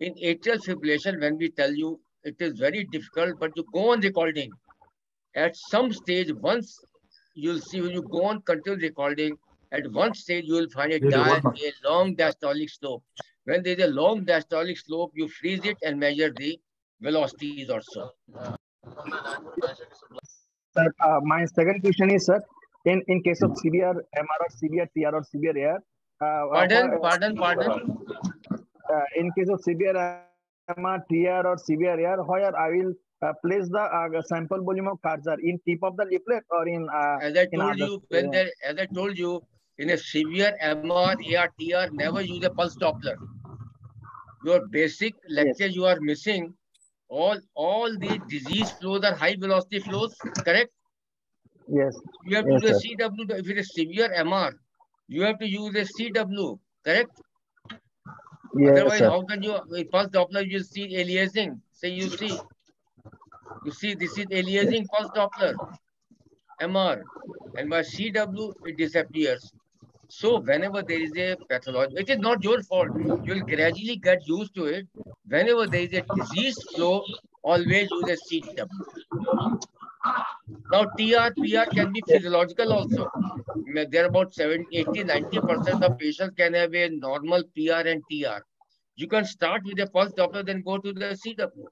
In atrial fibrillation, when we tell you it is very difficult, but you go on recording. At some stage, once you'll see when you go on continue recording, at one stage you will find a, di- a long diastolic slope. When there is a long diastolic slope, you freeze it and measure the velocities also. Sir, uh, my second question is, sir, in, in case of severe MR or severe TR or severe AR, uh, Pardon, uh, pardon, pardon. uh, in case of severe MR, TR or severe AR, where I will uh, place the uh, sample volume of cursor in tip of the leaflet or in as I told you when there as I told you in a severe MR AR TR never use a pulse doppler. Your basic lecture you are missing all all the disease flows are high velocity flows correct yes you have Yes, to use sir. CW if it is severe MR you have to use a CW correct yes Otherwise, sir. how can you pulse Doppler you see aliasing? Say you see, you see this is aliasing pulse Doppler, MR, and by CW it disappears. So whenever there is a pathology, it is not your fault. You will gradually get used to it. Whenever there is a disease flow, always use a CW. Now TR, PR can be physiological also. There are about 70, 80, 90% of patients can have a normal PR and TR. You can start with a pulse Doppler, then go to the CW.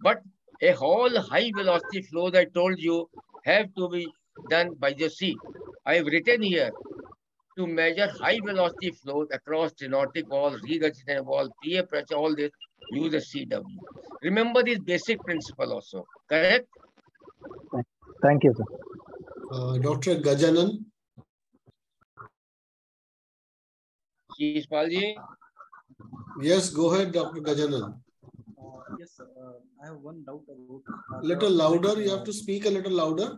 But a whole high velocity flow that I told you have to be done by the C. I have written here to measure high velocity flows across stenotic valve, regurgitative valve, PA pressure, all this, use a CW. Remember this basic principle also, correct? thank you sir Uh, Dr. Gajanan, Shishpalji, yes, go ahead, Dr. Gajanan. Uh, yes, sir. Uh, I have one doubt about. uh, Little louder, you have to speak a little louder.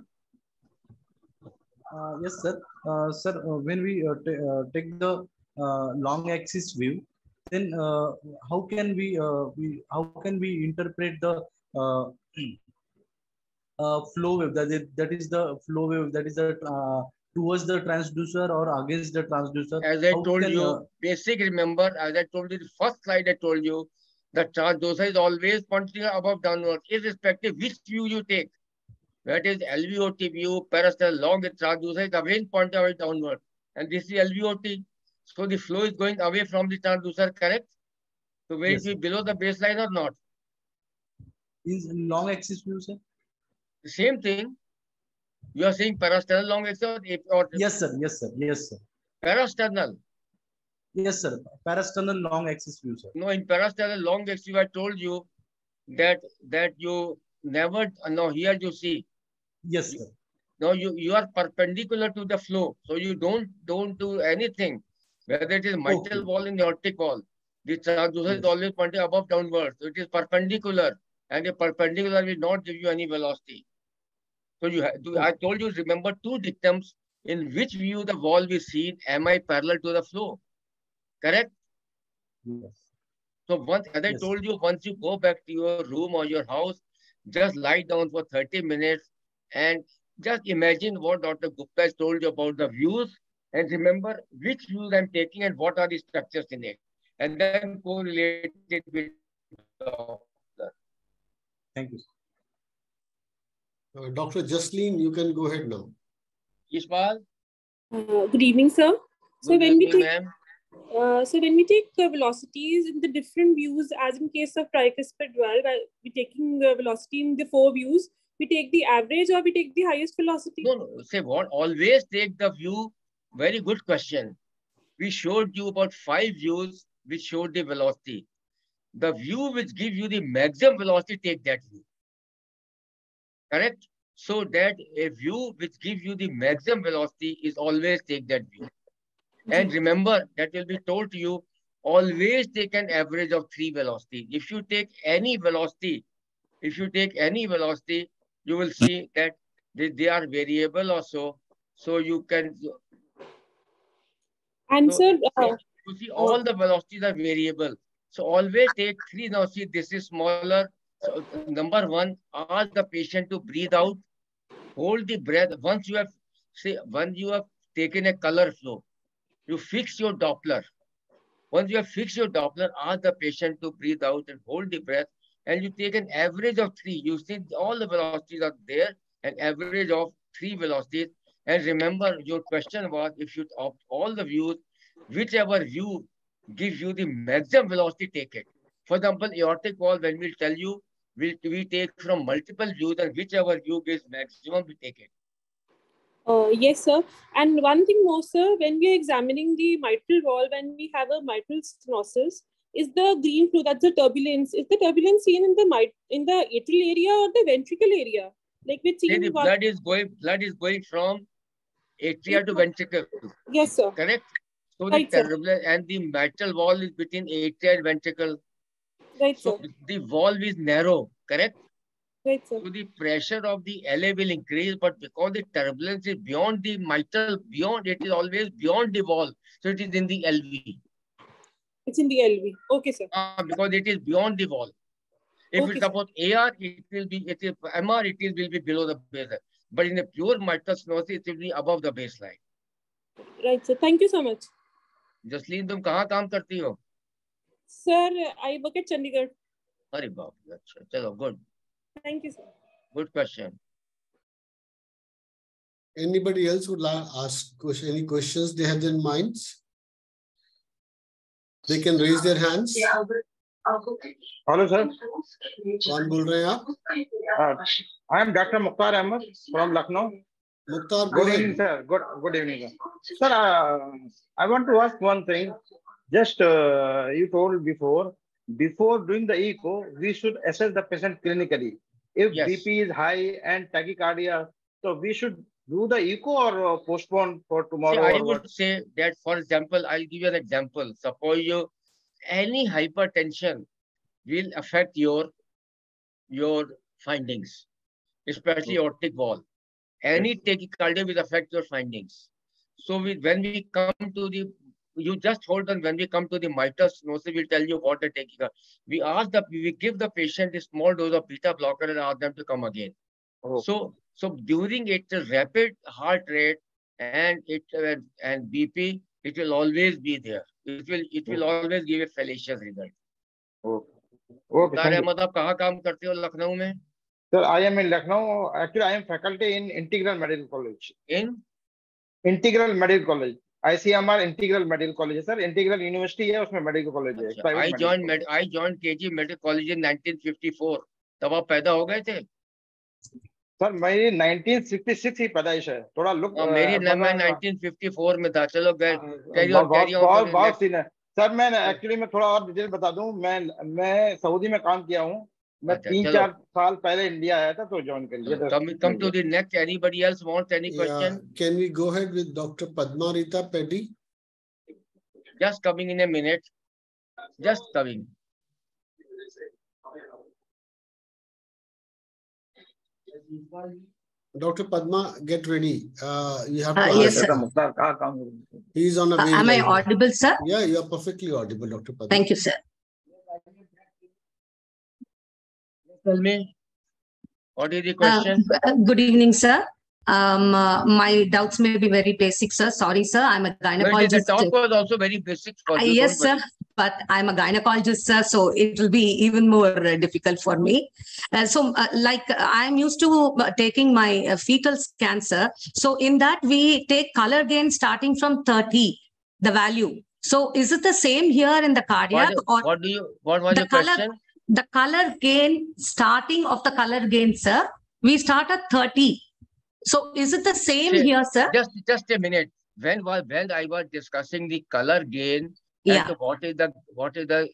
Uh, yes, sir. Uh, sir, uh, when we uh, uh, take the uh, long axis view, then uh, how can we, uh, we how can we interpret the uh, uh, flow wave? That is, that is the flow wave. That is the uh, towards the transducer or against the transducer. as I How told can, you, uh, basic remember, as I told you, the first slide I told you, the transducer is always pointing above downwards, irrespective which view you take. That is LVOT view, parasternal long the transducer is again pointing away downward. And this is LVOT. So the flow is going away from the transducer, correct? So will Yes, it below the baseline or not? is long axis view, sir? The same thing. You are saying parasternal long axis or, or Yes, sir. Yes, sir. Yes, sir. parasternal. Yes, sir. Parasternal long axis view, sir. No, in parasternal long axis, I told you that that you never. No, here you see. Yes, sir. Now you you are perpendicular to the flow, so you don't don't do anything. Whether it is mitral Okay. wall and the aortic valve, the transducer is always pointing above downwards. So it is perpendicular, and a perpendicular will not give you any velocity. So you do, I told you remember two dictums in which view the wall is seen. Am I parallel to the flow? Correct. Yes. So once, as I Yes. told you, once you go back to your room or your house, just lie down for 30 minutes and just imagine what Dr. Gupta has told you about the views and remember which views I'm taking and what are the structures in it. And then correlate it with the Thank you. sir. Uh, Dr. Jasleen, you can go ahead now. Ishmael. Uh, good evening, sir. So good when we evening, take ma'am. uh, so when we take uh, velocities in the different views, as in case of tricuspid valve, uh, we're taking the velocity in the four views. We take the average or we take the highest velocity. No, no, say what? Always take the view. Very good question. We showed you about five views which showed the velocity. The view which gives you the maximum velocity, take that view. Correct? So that a view which gives you the maximum velocity is always take that view. And remember, that will be told to you, always take an average of three velocity. If you take any velocity, if you take any velocity, you will see that they, they are variable also. So you can, And so, sir, uh, you see all the velocities are variable. So always take three. Now see, this is smaller. So number one, ask the patient to breathe out. Hold the breath. Once you have, say, once you have taken a color flow, you fix your Doppler. Once you have fixed your Doppler, ask the patient to breathe out and hold the breath. And you take an average of three. You see all the velocities are there, an average of three velocities. And remember, your question was if you opt all the views, whichever view gives you the maximum velocity, take it. For example, aortic valve, when we tell you, we, we take from multiple views and whichever view gives maximum, we take it. uh, yes, sir. And one thing more, sir, when we are examining the mitral valve, when we have a mitral stenosis, is the green flow, that's the turbulence. Is the turbulence seen in the mit in the atrial area or the ventricle area? Like we're See, seeing the blood is going, blood is going from atria to ventricle. Yes, sir. Correct? So the Right, sir. turbulence and the mitral valve is between atria and ventricle. Right, So sir. the valve is narrow, correct? Right, sir. So the pressure of the LA will increase, but because the turbulence is beyond the mitral, beyond it is always beyond the wall. So it is in the LV. It's in the LV. Okay, sir. uh, because it is beyond the wall. If Okay, it's sir. about AR, it will be, it is MR, it is, will be below the baseline. But in a pure mitral stenosis, it will be above the baseline. Right, sir. Thank you so much. Jasleen तुम कहाँ काम करती हो Sir, I work at Chandigarh. अरे बाप रे अच्छा चलो good Thank you, sir. Good question Anybody else would like ask question, any questions they have in minds? They can raise their hands. Hello, sir. कौन बोल रहे हैं आप? Uh, I am Dr. Mukhtar Ahmed from Lucknow. Mukhtar, go Good ahead. evening, sir. Good, good evening, sir. Sir, uh, I want to ask one thing. Just uh, you told before, before doing the echo, we should assess the patient clinically. If Yes. BP is high and tachycardia, so we should do the echo or uh, postpone for See, tomorrow. I would what? say that, for example, I'll give you an example. Suppose you any hypertension will affect your your findings, especially aortic valve. Any tachycardia will affect your findings. So we, when we come to the, you just hold on. When we come to the mitral stenosis, we'll tell you what the tachycardia. We ask the, we give the patient a small dose of beta blocker and ask them to come again. So, so during it, the rapid heart rate and it uh, and BP, it will always be there. It will it will always give a fallacious result. Okay. Okay, you. Ahmad आप कहाँ काम करते हो लखनऊ में Sir, I am in Lucknow. Actually, I am faculty in Integral Medical College. In medical college ICMR integral medical college है sir integral university है उसमें medical college है अच्छा, I joined med I joined KG Medical College in 1954. तब आप पैदा हो गए थे सर मेरी 1966 ही पैदाइश है। थोड़ा लुक आ, मेरी आ, मैं 1954 में था। चलो हाँ, हाँ, बहुत बहुत सीन है। सर मैं एक्चुअली मैं थोड़ा और डिटेल बता दूँ। मैं मैं सऊदी में काम किया हूँ। मैं तीन चार साल पहले इंडिया आया था तो ज्वाइन कर लिया come come to the next anybody else wants any question can we go ahead with doctor Padma Rita Peddi just coming in a minute just coming Dr. Padma, get ready. Uh, you have uh, to. Uh, yes, He is on a. Uh, am I audible, sir? Yeah, you are perfectly audible, Dr. Padma. Thank you, sir. Tell me, what is the uh, question? Uh, good evening, sir. Um, uh, my doubts may be very basic, sir. Sorry, sir. I'm a gynecologist. Well, the talk was also very basic. Uh, yes, sir. But I'm a gynecologist, sir, so it will be even more uh, difficult for me. Uh, so, uh, like, uh, I'm used to uh, taking my uh, fetal cancer. So, in that, we take color gain starting from 30, the value. So, is it the same here in the cardiac what, or what do you what was the the color- question the color gain starting of the color gain, sir? We start at 30. So, is it the same See, here, sir? just just a minute when was when i was discussing the color gain Yeah. and what is the what is the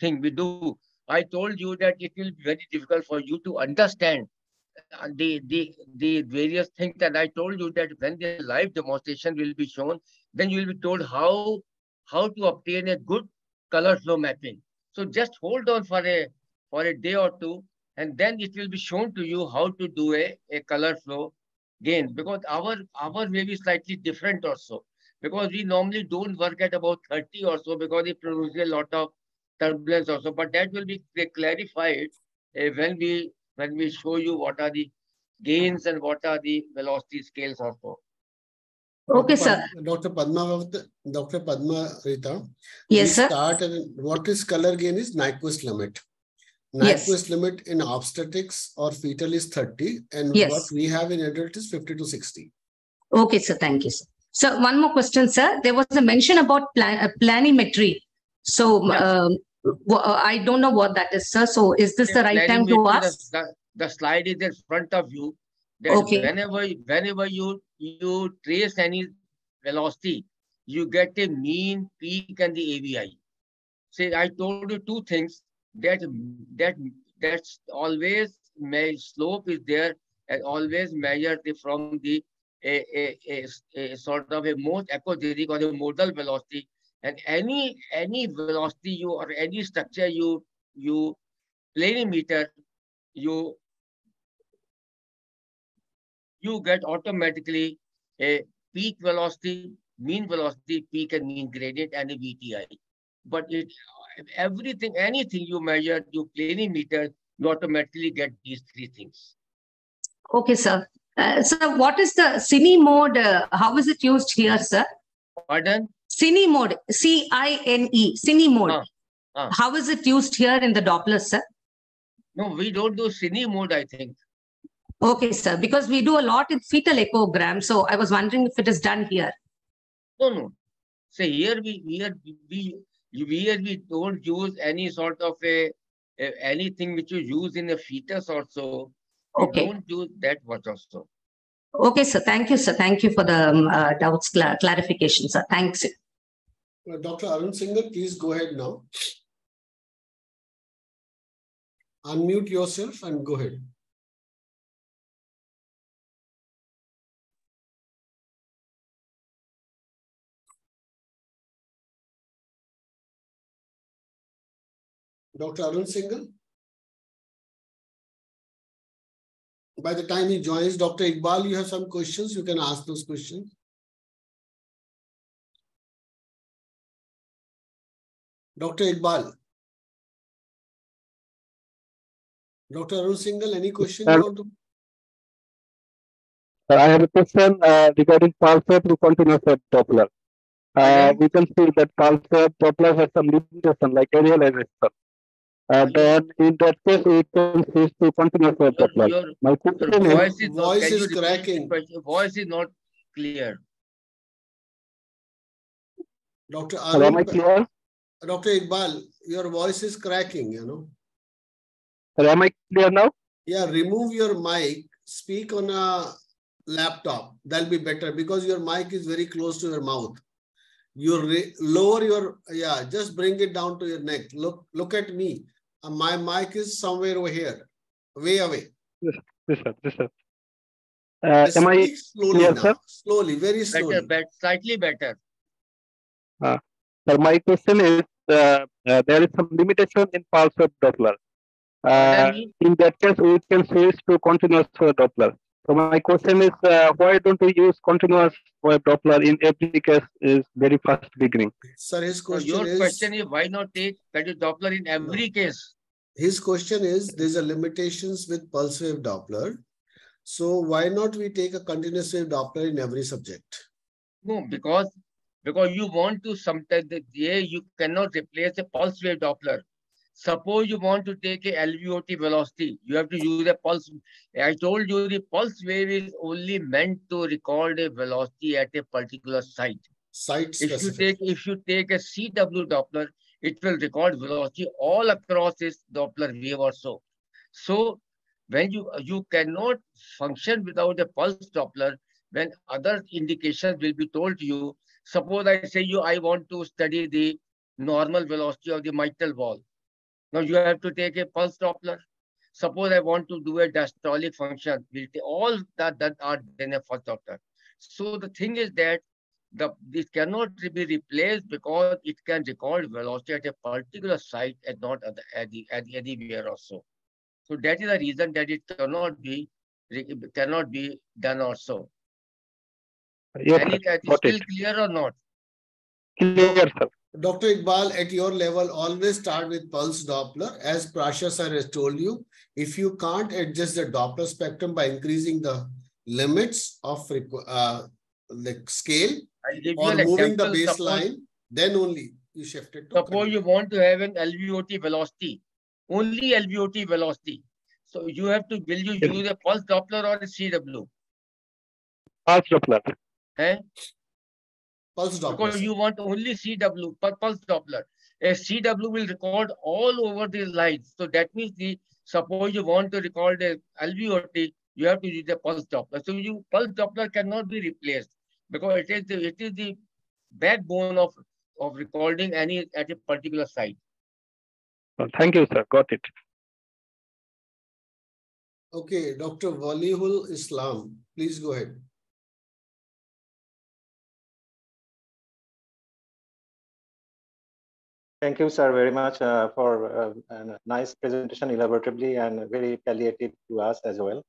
thing we do? I told you that it will be very difficult for you to understand uh, the the the various things. And i told you that when the live demonstration will be shown then you will be told how how to obtain a good color flow mapping. So just hold on for a for a day or two and then it will be shown to you how to do a, a color flow gain because our our may be slightly different also because we normally don't work at about 30 or so because it produces a lot of turbulence also but that will be clarified uh, when we when we show you what are the gains and what are the velocity scales also Okay, Dr. sir. Dr. Padma, Dr. Padma Rita. Yes, sir. Start and what is color gain is Nyquist limit. Yes. Nyquist limit in obstetrics or fetal is 30 and Yes. what we have in adult is 50 to 60. Okay, sir. Thank you, sir. So one more question, sir. There was a mention about plan, uh, planimetry. So Yes. um, wha- uh, I don't know what that is, sir. So is this the right time to ask? The, the, slide is in front of you. That Okay. whenever whenever you you trace any velocity, you get a mean peak and the AVI. See, I told you two things that that that's always my slope is there and always measured from the a, a, a, a, sort of a most echogenic or a modal velocity. And any any velocity you or any structure you you planimeter you you get automatically a peak velocity mean velocity peak and mean gradient and a vti but it everything anything you measure you planimeter you automatically get these three things. Okay sir uh, so what is the cine mode? Uh, how is it used here, sir? Pardon? Cine mode, C-I-N-E, cine mode. Uh, uh. How is it used here in the Doppler, sir? No, we don't do cine mode, I think. Okay, sir, because we do a lot in fetal echogram. So I was wondering if it is done here. No, no. So here we here we here we don't use any sort of a, a anything which you use in a fetus or so. Okay. Don't do that much also. Okay, sir. Thank you, sir. Thank you for the um, uh, doubts cl clarification, sir. Thanks. Uh, Dr. Arun Singhal, please go ahead now. Unmute yourself and go ahead. Dr. Arun Singhal? By the time he joins, Dr. Iqbal, you have some questions. You can ask those questions. Dr. Iqbal. Dr. Arun Singhal, any question you want to? I have a question uh, regarding pulse through continuous Doppler. Uh, we can see that pulse Doppler has some limitation like arealization. Uh, then in that case, it can switch to continuous wave Doppler. Your, My your voice is, is, not, voice is you repeat the cracking. Your voice is not clear. Dr. Hello, am I clear? Dr. Iqbal, your voice is cracking, you know. Hello, am I clear now? Yeah, remove your mic, speak on a laptop. That'll be better because your mic is very close to your mouth. You re- lower your, yeah, just bring it down to your neck. Look, look at me. Uh, my mic is somewhere over here, way away. Yes, yes, sir. Yes, sir. Uh, am I speak slowly clear, now, sir? slowly, very slowly. Better, bet, slightly better. Uh, sir, my question is, uh, uh, there is some limitation in pulse wave Doppler. Uh, in that case, we can switch to continuous wave Doppler. So my question is, uh, why don't we use continuous wave Doppler in every case is very first beginning? Sir, his So question your is, question is why not take Pettit Doppler in every case? his question is, there's a limitations with pulse wave Doppler. So why not we take a continuous wave Doppler in every subject? No, because because you want to sometimes yeah, you cannot replace a pulse wave Doppler. Suppose you want to take a LVOT velocity, you have to use a pulse. I told you the pulse wave is only meant to record a velocity at a particular site. Site If you take if you take a CW Doppler, it will record velocity all across this Doppler wave or so. So when you you cannot function without a pulse Doppler, when other indications will be told to you. Suppose I say you I want to study the normal velocity of the mitral valve. Now you have to take a pulse Doppler. Suppose I want to do a diastolic function. All that that are done a pulse Doppler. So the thing is that the this cannot be replaced because it can record velocity at a particular site and not at, the, at, the, at anywhere also. So that is the reason that it cannot be cannot be done also. Yes, Any, sir. that is still it. clear or not? Clear, sir. Dr. Iqbal, at your level, always start with pulse Doppler. As Parashar sir has told you, if you can't adjust the Doppler spectrum by increasing the limits of uh, the scale I'll give you or moving the example. Suppose- baseline, then only you shift it to Suppose you want to have an LVOT velocity, only LVOT velocity. So you have to, will you use a pulse Doppler or a CW? Pulse Doppler. Eh? Pulse Doppler. Because you want only CW, pulse Doppler. A CW will record all over the lines. So that means the, suppose you want to record a LVOT, you have to use a pulse Doppler. So you, pulse Doppler cannot be replaced because it is the, it is the backbone of of recording any at a particular site. Well, thank you, sir. Got it. Okay, Dr. Walihul Islam, please go ahead. Thank you, sir, very much uh, for uh, a nice presentation elaboratively and very palliative to us as well.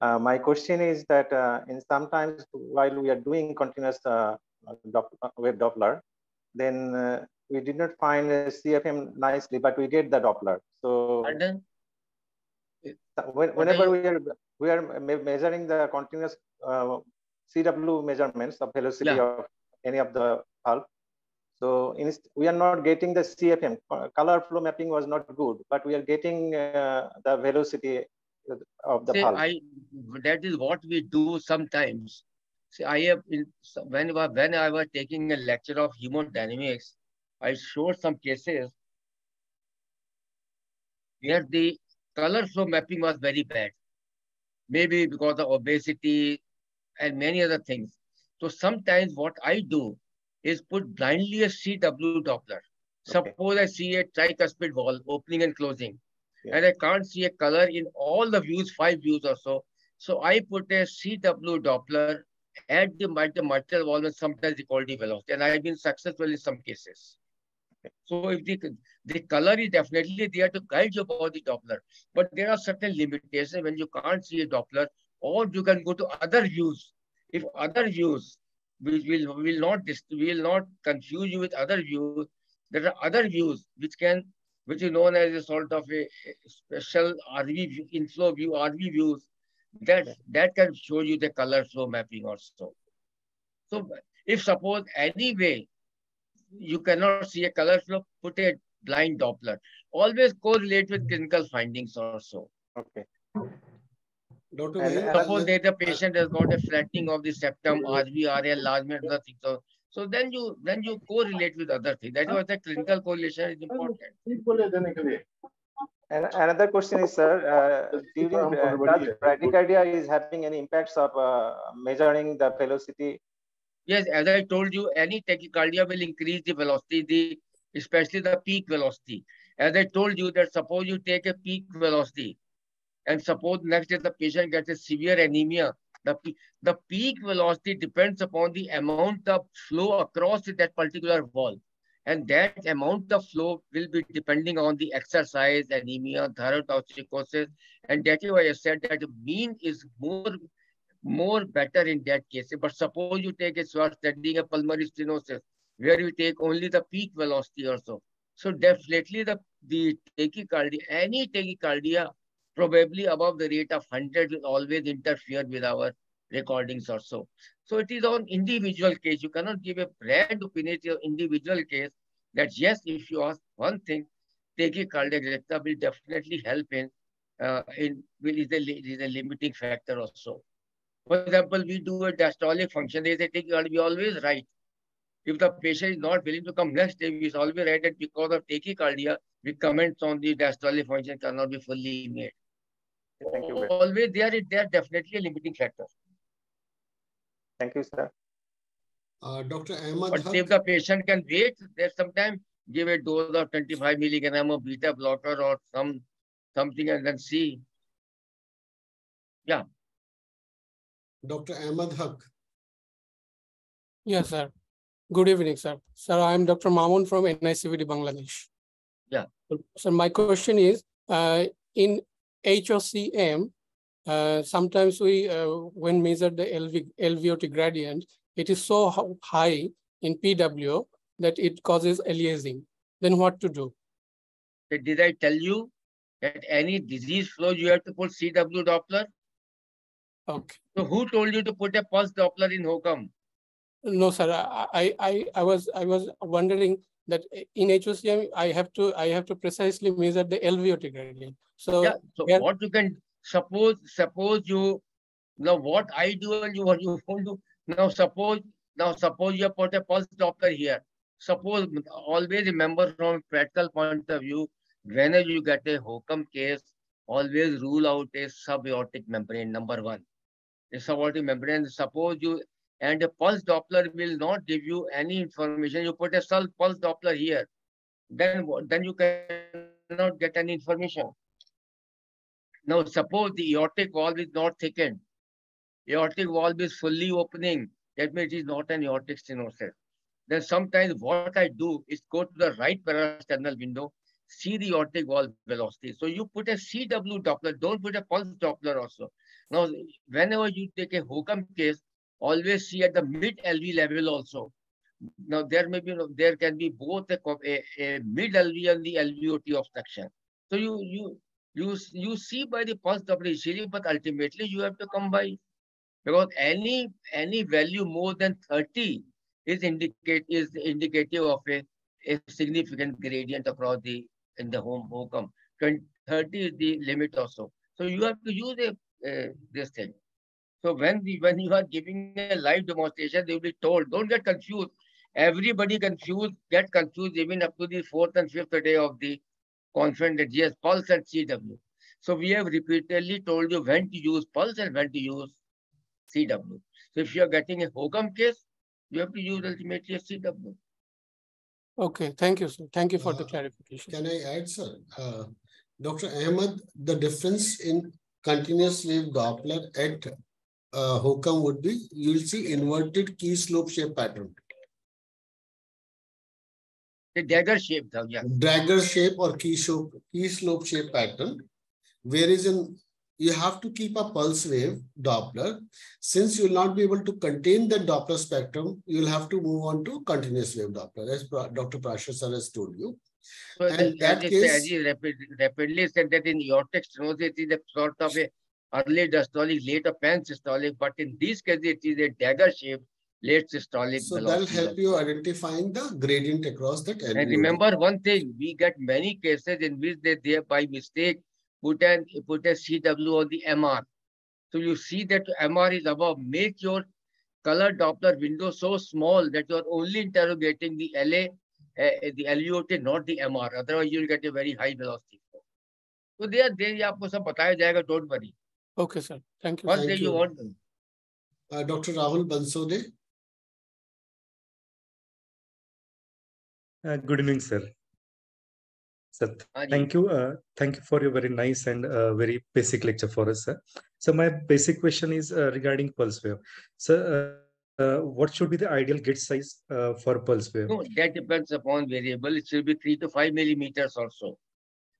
Uh, my question is that uh, in sometimes while we are doing continuous uh, wave Doppler, then uh, we did not find CFM nicely, but we get the Doppler. So Pardon? when, whenever we are we are me measuring the continuous CW measurements of velocity yeah. of any of the pulp, so in, we are not getting the CFM. Color flow mapping was not good, but we are getting uh, the velocity of the See, pulp. I, that is what we do sometimes. See, I have in, when, when I was taking a lecture of hemodynamics, I showed some cases where the color flow mapping was very bad. Maybe because of obesity and many other things. So sometimes what I do is put blindly a CW Doppler. Suppose I see a tricuspid valve opening and closing, yeah. and I can't see a color in all the views, five views or so. So I put a CW Doppler at the, the mitral valve and sometimes the quality velocity, and I've been successful in some cases. So if the, the color is definitely there to guide you about the Doppler, but there are certain limitations when you can't see a Doppler, or you can go to other views. If other views we will will not will not confuse you with other views. There are other views which can which is known as a sort of a, a special RV view, inflow view, RV views that that can show you the color flow mapping also. So if suppose anyway you cannot see a color flow, put a blind Doppler. Always correlate with mm-hmm. clinical findings also. Okay. Dr. And suppose that the patient has got a flattening of the septum, RV, RL, enlargement, other things. So, so then you then you correlate with other things. That was the clinical correlation is important. And another question is, sir, uh, during uh, does bradycardia is having any impacts of uh, measuring the velocity? Yes, as I told you, any tachycardia will increase the velocity, the especially the peak velocity. As I told you that suppose you take a peak velocity, and suppose next day the patient gets a severe anemia, the, the peak velocity depends upon the amount of flow across that particular wall. And that amount of flow will be depending on the exercise, anemia, thyrotoxicosis. And that is why I said that mean is more, more better in that case. But suppose you take a swab studying a pulmonary stenosis, where you take only the peak velocity or so. So definitely the, the tachycardia, any tachycardia probably above the rate of 100 will always interfere with our recordings or so. So it is on individual case. You cannot give a brand opinion to individual case that yes, if you ask one thing, tachycardic recta will definitely help in, uh, in will is a, is a limiting factor also. For example, we do a diastolic function. They say tachycardia, we always write. If the patient is not willing to come next day, we always write that because of tachycardia, we comments on the diastolic function cannot be fully made. Thank you. Always there is there definitely a limiting factor. Thank you, sir. Uh, Dr. Ahmad But if the patient can wait, there's sometimes give a dose of 25 milligram of beta blocker or some something and then see. Yeah. Dr. Ahmad Haq. Yes, sir. Good evening, sir. Sir, I am Dr. Mamun from NICVD Bangladesh. Yeah. So my question is, uh, in HOCM, uh, sometimes we, uh, when measure the LV, LVOT gradient, it is so high in PW that it causes aliasing. Then what to do? Did I tell you that any disease flow you have to put CW Doppler? Okay. So who told you to put a pulse Doppler in HOCM? No, sir. I, I, I was, I was wondering that in HOCM, I have to, I have to precisely measure the LVOT gradient. So, yeah, so here, what you can suppose, suppose you, now what I do and you what you won't. Now suppose, now suppose you put a pulse Doppler here. Suppose always remember from practical point of view, whenever you get a HOCM case, always rule out a subaortic membrane, number one. A subaortic membrane, suppose you and a pulse Doppler will not give you any information. You put a pulse Doppler here, then, then you cannot get any information. Now, suppose the aortic valve is not thickened. Aortic valve is fully opening. That means it is not an aortic stenosis. Then sometimes what I do is go to the right parasternal window, see the aortic valve velocity. So you put a CW Doppler, don't put a pulse Doppler also. Now, whenever you take a HOCM case, always see at the mid LV level also. Now there may be there can be both a, a, a mid LV and the LVOT obstruction. So you you you you see by the pulse Doppler but ultimately you have to come by because any any value more than 30 is indicate is indicative of a, a significant gradient across the in the home HOCM. 30 is the limit also. So you have to use a, a this thing. So when the, when you are giving a live demonstration, they will be told, don't get confused. Everybody confused, get confused even up to the fourth and fifth day of the conference at GS Pulse and CW. So we have repeatedly told you when to use Pulse and when to use CW. So if you are getting a HOCM case, you have to use ultimately a CW. Okay, thank you, sir. Thank you for uh, the clarification. Can I add, sir? Uh, Dr. Ahmed, the difference in continuous wave Doppler at uh, HOCM would be, you'll see inverted ski slope shape pattern. The dagger shape, though, yeah. Dagger shape or ski slope, ski slope shape pattern. Whereas in you have to keep a pulse wave Doppler. Since you will not be able to contain the Doppler spectrum, you will have to move on to continuous wave Doppler, as Dr. Parashar sir has told you. So and that case, as you rapidly said that in aortic stenosis, it is a sort of a early diastolic, later pansystolic, but in these cases, it is a dagger shape, late systolic. So that will help you identifying the gradient across that. LVOT. And remember one thing, we get many cases in which they, they by mistake put an put a CW on the MR. So you see that MR is above. Make your color Doppler window so small that you are only interrogating the LA, uh, eh, the LVOT, not the MR. Otherwise, you'll get a very high velocity. So there, there, आपको सब बताया जाएगा. Don't worry. Okay, sir. Thank you. What Thank day you, you want? Uh, Dr. Rahul Bansode. Uh, good evening, sir. Sir, thank you. Uh, thank you for your very nice and uh, very basic lecture for us, sir. So my basic question is uh, regarding pulse wave. So uh, uh, what should be the ideal gate size uh, for pulse wave? No, that depends upon variable. It should be three to five millimeters or so.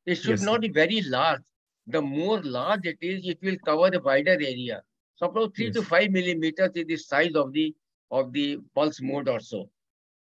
It should yes, not sir. be very large the more large it is, it will cover a wider area. So about three yes. to five millimeters is the size of the of the pulse mode or so.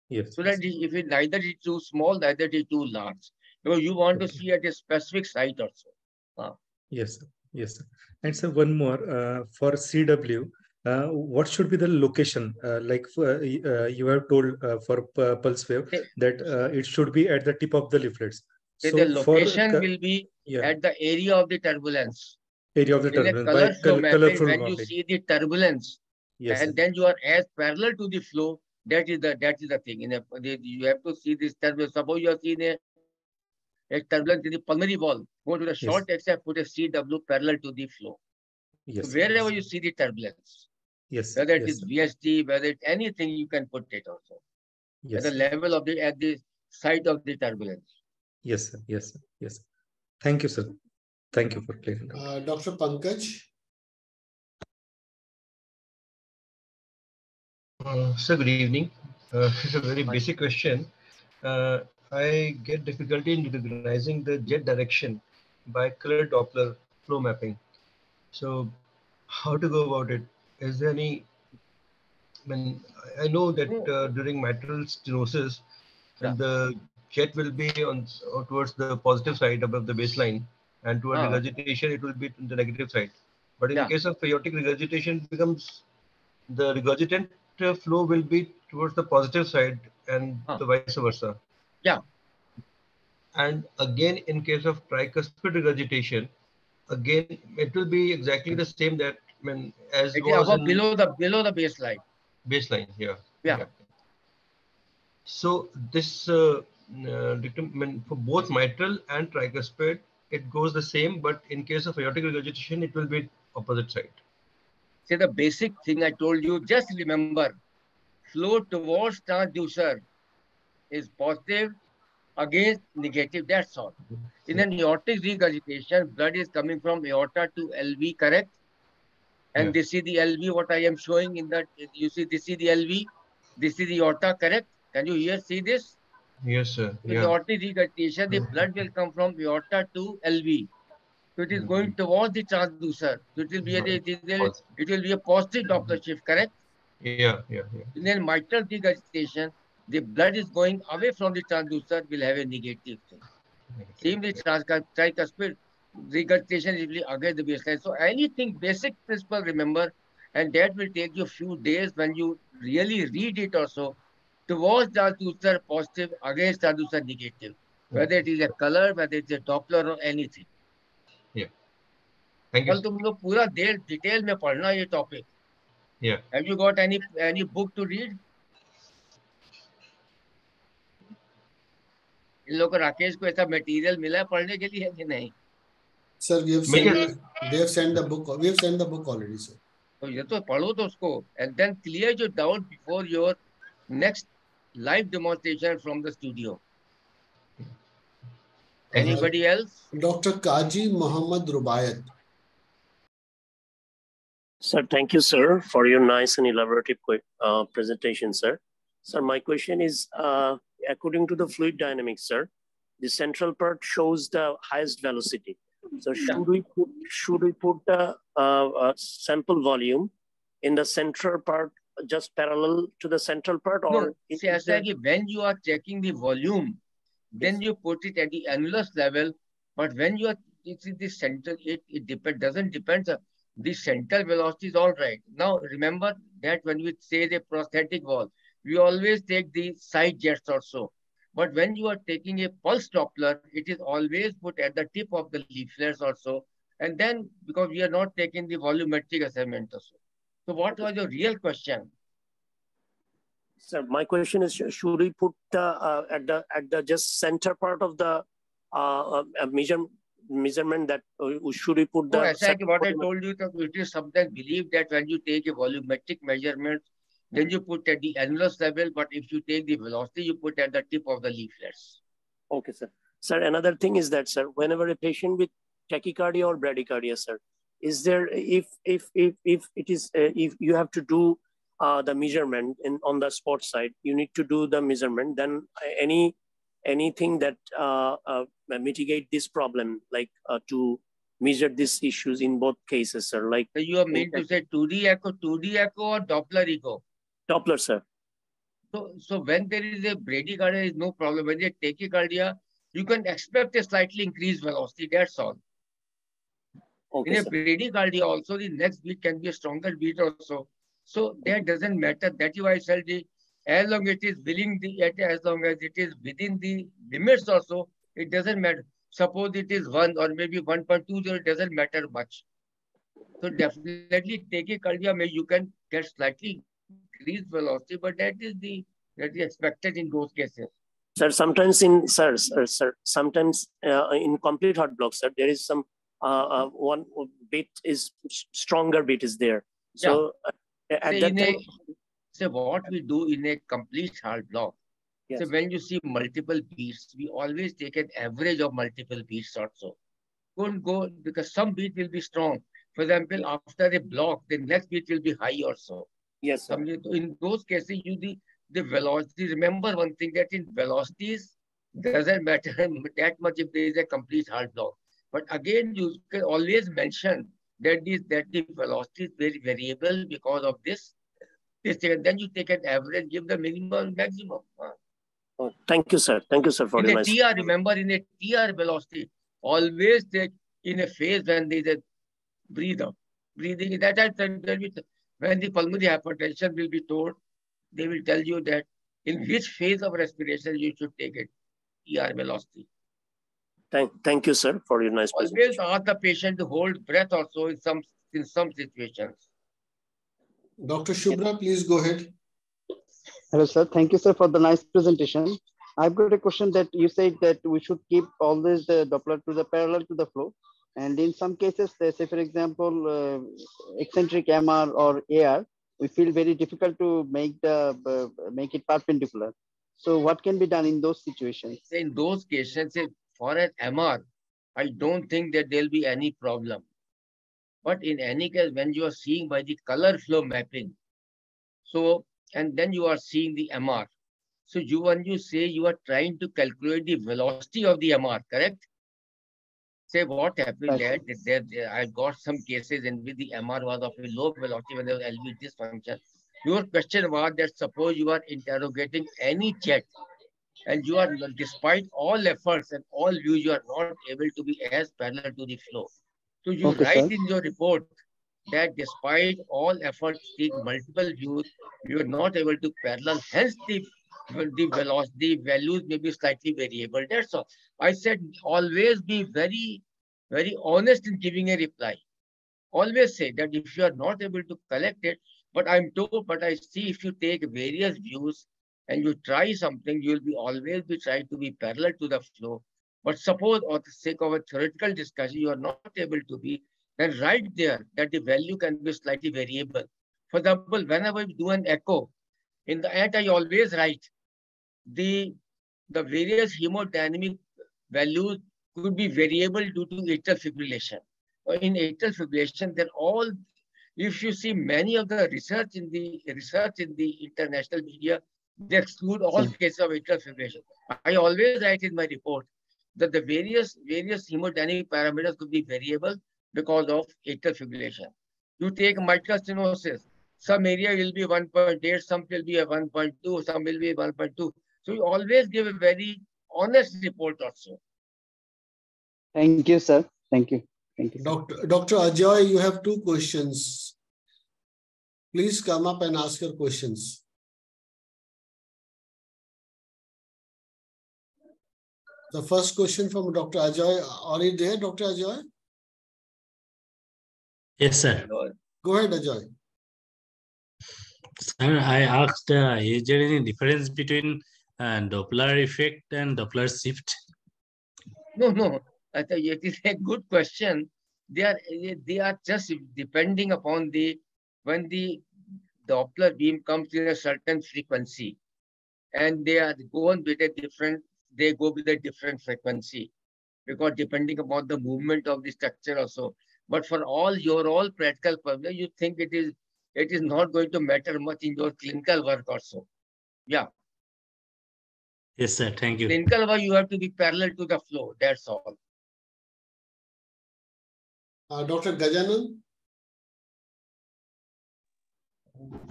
Yes. So that if it neither is too small, neither is too large. Because you want okay. to see at a specific site also. Ah. Yes, sir. Yes, sir. And so one more uh, for CW. Uh, what should be the location? Uh, like uh, uh, you have told uh, for pulse wave that it should be at the tip of the leaflets. So the location will be yeah. at the area of the turbulence. Area of the In turbulence. color flow mapping, when you see the turbulence, yes, and sir. then you are as parallel to the flow, that is the that is the thing. In a, you have to see this turbulence. Suppose you are seeing a, a turbulence in the pulmonary valve. Go to the short yes. except put a CW parallel to the flow. Yes. So wherever yes. you see the turbulence. Yes. Whether it yes, is VSD, whether it's anything, you can put it also. Yes. At the level of the at the site of the turbulence. Yes, sir. Yes, sir. Yes. Sir. Thank you, sir. Thank you for clearing uh, Dr. Pankaj. Uh, sir, good evening. Uh, it's a very basic question. Uh, I get difficulty in recognizing the jet direction by color Doppler flow mapping. So, how to go about it? Is there any? I mean, I know that uh, during mitral stenosis, yeah. the jet will be on towards the positive side above the baseline, and towards ah. regurgitation it will be on the negative side. But in yeah. case of aortic regurgitation, becomes the regurgitant flow will be towards the positive side and ah. the vice versa. Yeah. And again, in case of tricuspid regurgitation, again it will be exactly the same that I mean as it was in, below the below the baseline. Baseline, yeah. Yeah. yeah. So this uh, uh, for both mitral and tricuspid, it goes the same, but in case of aortic regurgitation, it will be opposite side. say the basic thing I told you, just remember, flow towards transducer is positive against negative, that's all. In an aortic regurgitation, blood is coming from aorta to LV, correct? And Yeah. this is the LV, what I am showing in that, you see, this is the LV, this is the aorta, correct? Can you here see this? Yes, sir. With Yeah. aortic regurgitation, the blood will come from aorta to LV. So it is going towards the transducer. So it will be a, it, will, it will be a positive Doppler shift, correct? Yeah, yeah, yeah. In a mitral regurgitation, the blood is going away from the transducer, will have a negative thing. Same the trans- tricuspid regurgitation is really against the baseline. So anything basic principle remember, and that will take you a few days when you really read it also. Towards transducer positive, against transducer negative. Whether it is a color, whether it's a Doppler or anything. Yeah. Thank you. कल तुम लोग पूरा देर detail में पढ़ना ये topic Yeah. Have you got any any book to read? इन लोग को राकेश को ऐसा मटेरियल मिला है पढ़ने के लिए कि नहीं Sir, we have sent, they have sent the book. We have sent the book already, sir. तो ये तो पढ़ो तो उसको and then clear your doubt before your next live demonstration from the studio. Anybody else? Dr. Kaji Muhammad Rubayat. Sir, thank you, sir, for your nice and elaborative uh, presentation, sir. Sir, my question is, uh, according to the fluid dynamics, sir, the central part shows the highest velocity. So should we put, should we put the uh, uh, sample volume in the central part just parallel to the central part or no, in, see, the... when you are checking the volume then yes. you put it at the annulus level but when you are it's the central it, it depend, doesn't depend the central velocity is all right now remember that when we say the prosthetic valve we always take the side jets or so but when you are taking a pulse Doppler, it is always put at the tip of the leaflets also. And then because we are not taking the volumetric assessment also. So what was your real question? Sir, my question is: Should we put uh, uh at the at the just center part of the uh, uh, uh measure, measurement that uh, should we put the? So, like what I told you, that it is sometimes believed that when you take a volumetric measurement, then you put at the annulus level. But if you take the velocity, you put at the tip of the leaflets. Okay, sir. Sir, another thing is that, sir, whenever a patient with tachycardia or bradycardia, sir, is there if if if if it is uh, if you have to do uh, the measurement in on the spot side, you need to do the measurement. Then any anything that uh, uh, mitigate this problem, like uh, to measure these issues in both cases, sir. Like So you are meant to say 2D echo, 2D echo or Doppler echo. Doppler, sir. So, so when there is a bradycardia, is no problem. When there is tachycardia, you can expect a slightly increased velocity. That's all. Okay, In a bradycardia, also the next beat can be a stronger beat also. So that doesn't matter. That is why I said the as long as it is within the as long as it is within the limits also, it doesn't matter. Suppose it is one or maybe 1.20, it doesn't matter much. So definitely take tachycardia, may you can get slightly increased velocity, but that is the that is expected in those cases. Sir, sometimes in sir, sir, sir sometimes uh, in complete heart block, sir, there is some uh, uh, one bit is stronger bit is there. So uh, at Say that time, a, say what we do in a complete heart block. So when you see multiple beats, we always take an average of multiple beats also. Don't go because some beat will be strong. For example, after a block, the next beat will be high or so. Yes, sir. In those cases, you the the velocity. Remember one thing that in velocities doesn't matter that much if there is a complete heart block. But again, you can always mention that this that the velocity is very variable because of this. This thing, and then you take an average, give the minimum, maximum. Oh, thank you, sir. Thank you, sir, for in your a. TR, remember in a TR velocity, always take in a phase when there is a breathe up. Breathing that I said, when the pulmonary hypertension will be told, they will tell you that in which phase of respiration you should take it. TR velocity. Thank, thank you, sir, for your nice presentation. Always ask the patient to hold breath also in some in some situations. Dr. Shubhra, please go ahead. Hello, sir. Thank you, sir, for the nice presentation. I've got a question that you said that we should keep always the Doppler to the parallel to the flow. And in some cases, say for example, uh, eccentric MR or AR, we feel very difficult to make the uh, make it perpendicular. So what can be done in those situations? In those cases, for an MR, I don't think that there'll be any problem. But in any case, when you are seeing by the color flow mapping, so, and then you are seeing the MR. So you, when you say you are trying to calculate the velocity of the MR, correct? Say what happened that, that, that I got some cases in which the MR was of a low velocity when there was LV dysfunction. Your question was that suppose you are interrogating any jet and you are, despite all efforts and all views, you are not able to be as parallel to the flow. So you okay, write sir. in your report that despite all efforts, take multiple views, you are not able to parallel. Hence, the the velocity values may be slightly variable. That's all. I said always be very, very honest in giving a reply. Always say that if you are not able to collect it, but I'm told, but I see if you take various views and you try something, you will be always be trying to be parallel to the flow. But suppose, for the sake of a theoretical discussion, you are not able to be, then right there that the value can be slightly variable. For example, whenever we do an echo, in the end, I always write the, the various hemodynamic values could be variable due to atrial fibrillation. In atrial fibrillation, they're all, if you see many of the research in the research in the international media, they exclude all hmm. cases of atrial fibrillation. I always write in my report that the various various hemodynamic parameters could be variable because of atrial fibrillation. You take mitral stenosis, some area will be 1.8, some will be a 1.2, some will be 1.2. So you always give a very honest report also. Thank you, sir. Thank you. Thank you. Dr. Dr. Ajay, you have two questions. Please come up and ask your questions. The first question from Dr. Ajay. Are you there, Dr. Ajay? Yes, sir. Go ahead, Ajay. Sir, I asked, uh, is there any difference between uh, Doppler effect and Doppler shift? No, no. I think it is a good question. They are they are just depending upon the when the Doppler beam comes in a certain frequency, and they are going with a different. They go with a different frequency, because depending upon the movement of the structure also. But for all your all practical purpose, you think it is it is not going to matter much in your clinical work also. Yeah. Yes, sir. Thank you. Clinical work, you have to be parallel to the flow. That's all. Uh, Dr. Gajanan?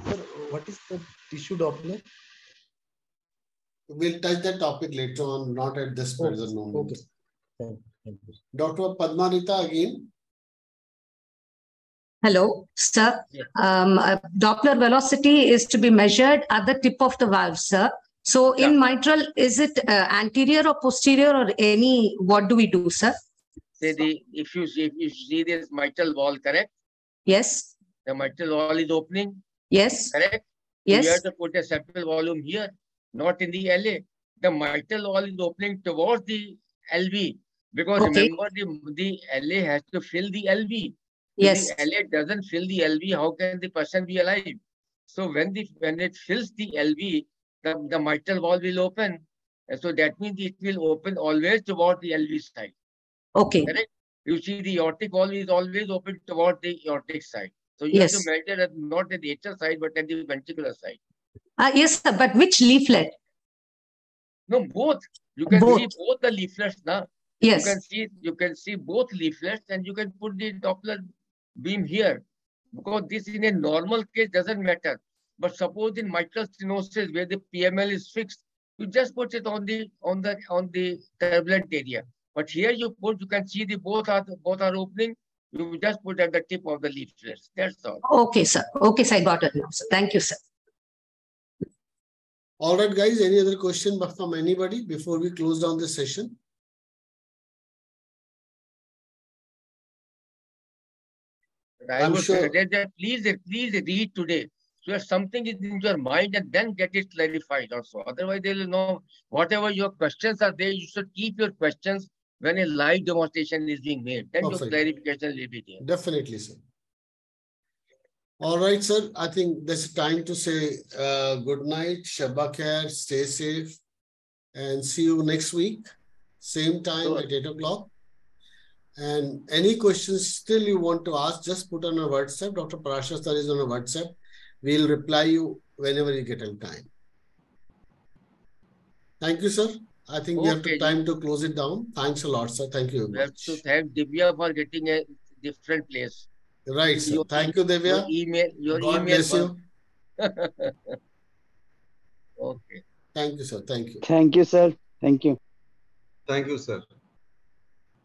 Sir, what is the tissue Doppler? We'll touch that topic later on, not at this present moment. Okay. Thank you. Dr. Padmanita again. Hello, sir. Um, uh, Doppler velocity is to be measured at the tip of the valve, sir. So yeah. in mitral, is it uh, anterior or posterior or any, what do we do, sir? Say the, if you see, if you see this mitral valve, correct? Yes. The mitral valve is opening? Yes. Correct? Yes. You have to put a sample volume here, not in the LA. The mitral valve is opening towards the LV because okay. remember the, the LA has to fill the LV. Yes. If the LA doesn't fill the LV, how can the person be alive? So when the when it fills the LV, the, the mitral wall will open. And so that means it will open always towards the LV side. Okay. Correct? You see the aortic valve is always open towards the aortic side. So you yes. have to measure at not at the atrial side, but at the ventricular side. Uh, yes, sir, but which leaflet? No, both. You can both. see both the leaflets now. Yes. You can see you can see both leaflets and you can put the Doppler beam here because this in a normal case doesn't matter. But suppose in mitral stenosis where the PML is fixed, you just put it on the on the on the turbulent area. But here you put, you can see the both are both are opening. You just put at the tip of the leaflets. That's all. Okay, sir. Okay, sir. I got it now, sir. Thank you, sir. All right, guys. Any other question from anybody before we close down this session? I I'm would sure. suggest that please, please read today. So if something is in your mind and then get it clarified also. Otherwise, they will know whatever your questions are there, you should keep your questions when a live demonstration is being made. Then your clarification will be there. Definitely, sir. All right, sir. I think there's time to say uh, good night, Shabba Khair, stay safe, and see you next week, same time at 8 o'clock. And any questions still you want to ask, just put on a WhatsApp. Dr. Parashar sir is on a WhatsApp. We'll reply you whenever you get in time. Thank you, sir. I think we have to time to close it down. Thanks a lot, sir. Thank you We have to thank Divya for getting a different place. Right, sir. Your- Thank you, Devya. Your email, your God email. bless you. okay. Thank you, sir. Thank you. Thank you, sir. Thank you. Thank you, sir.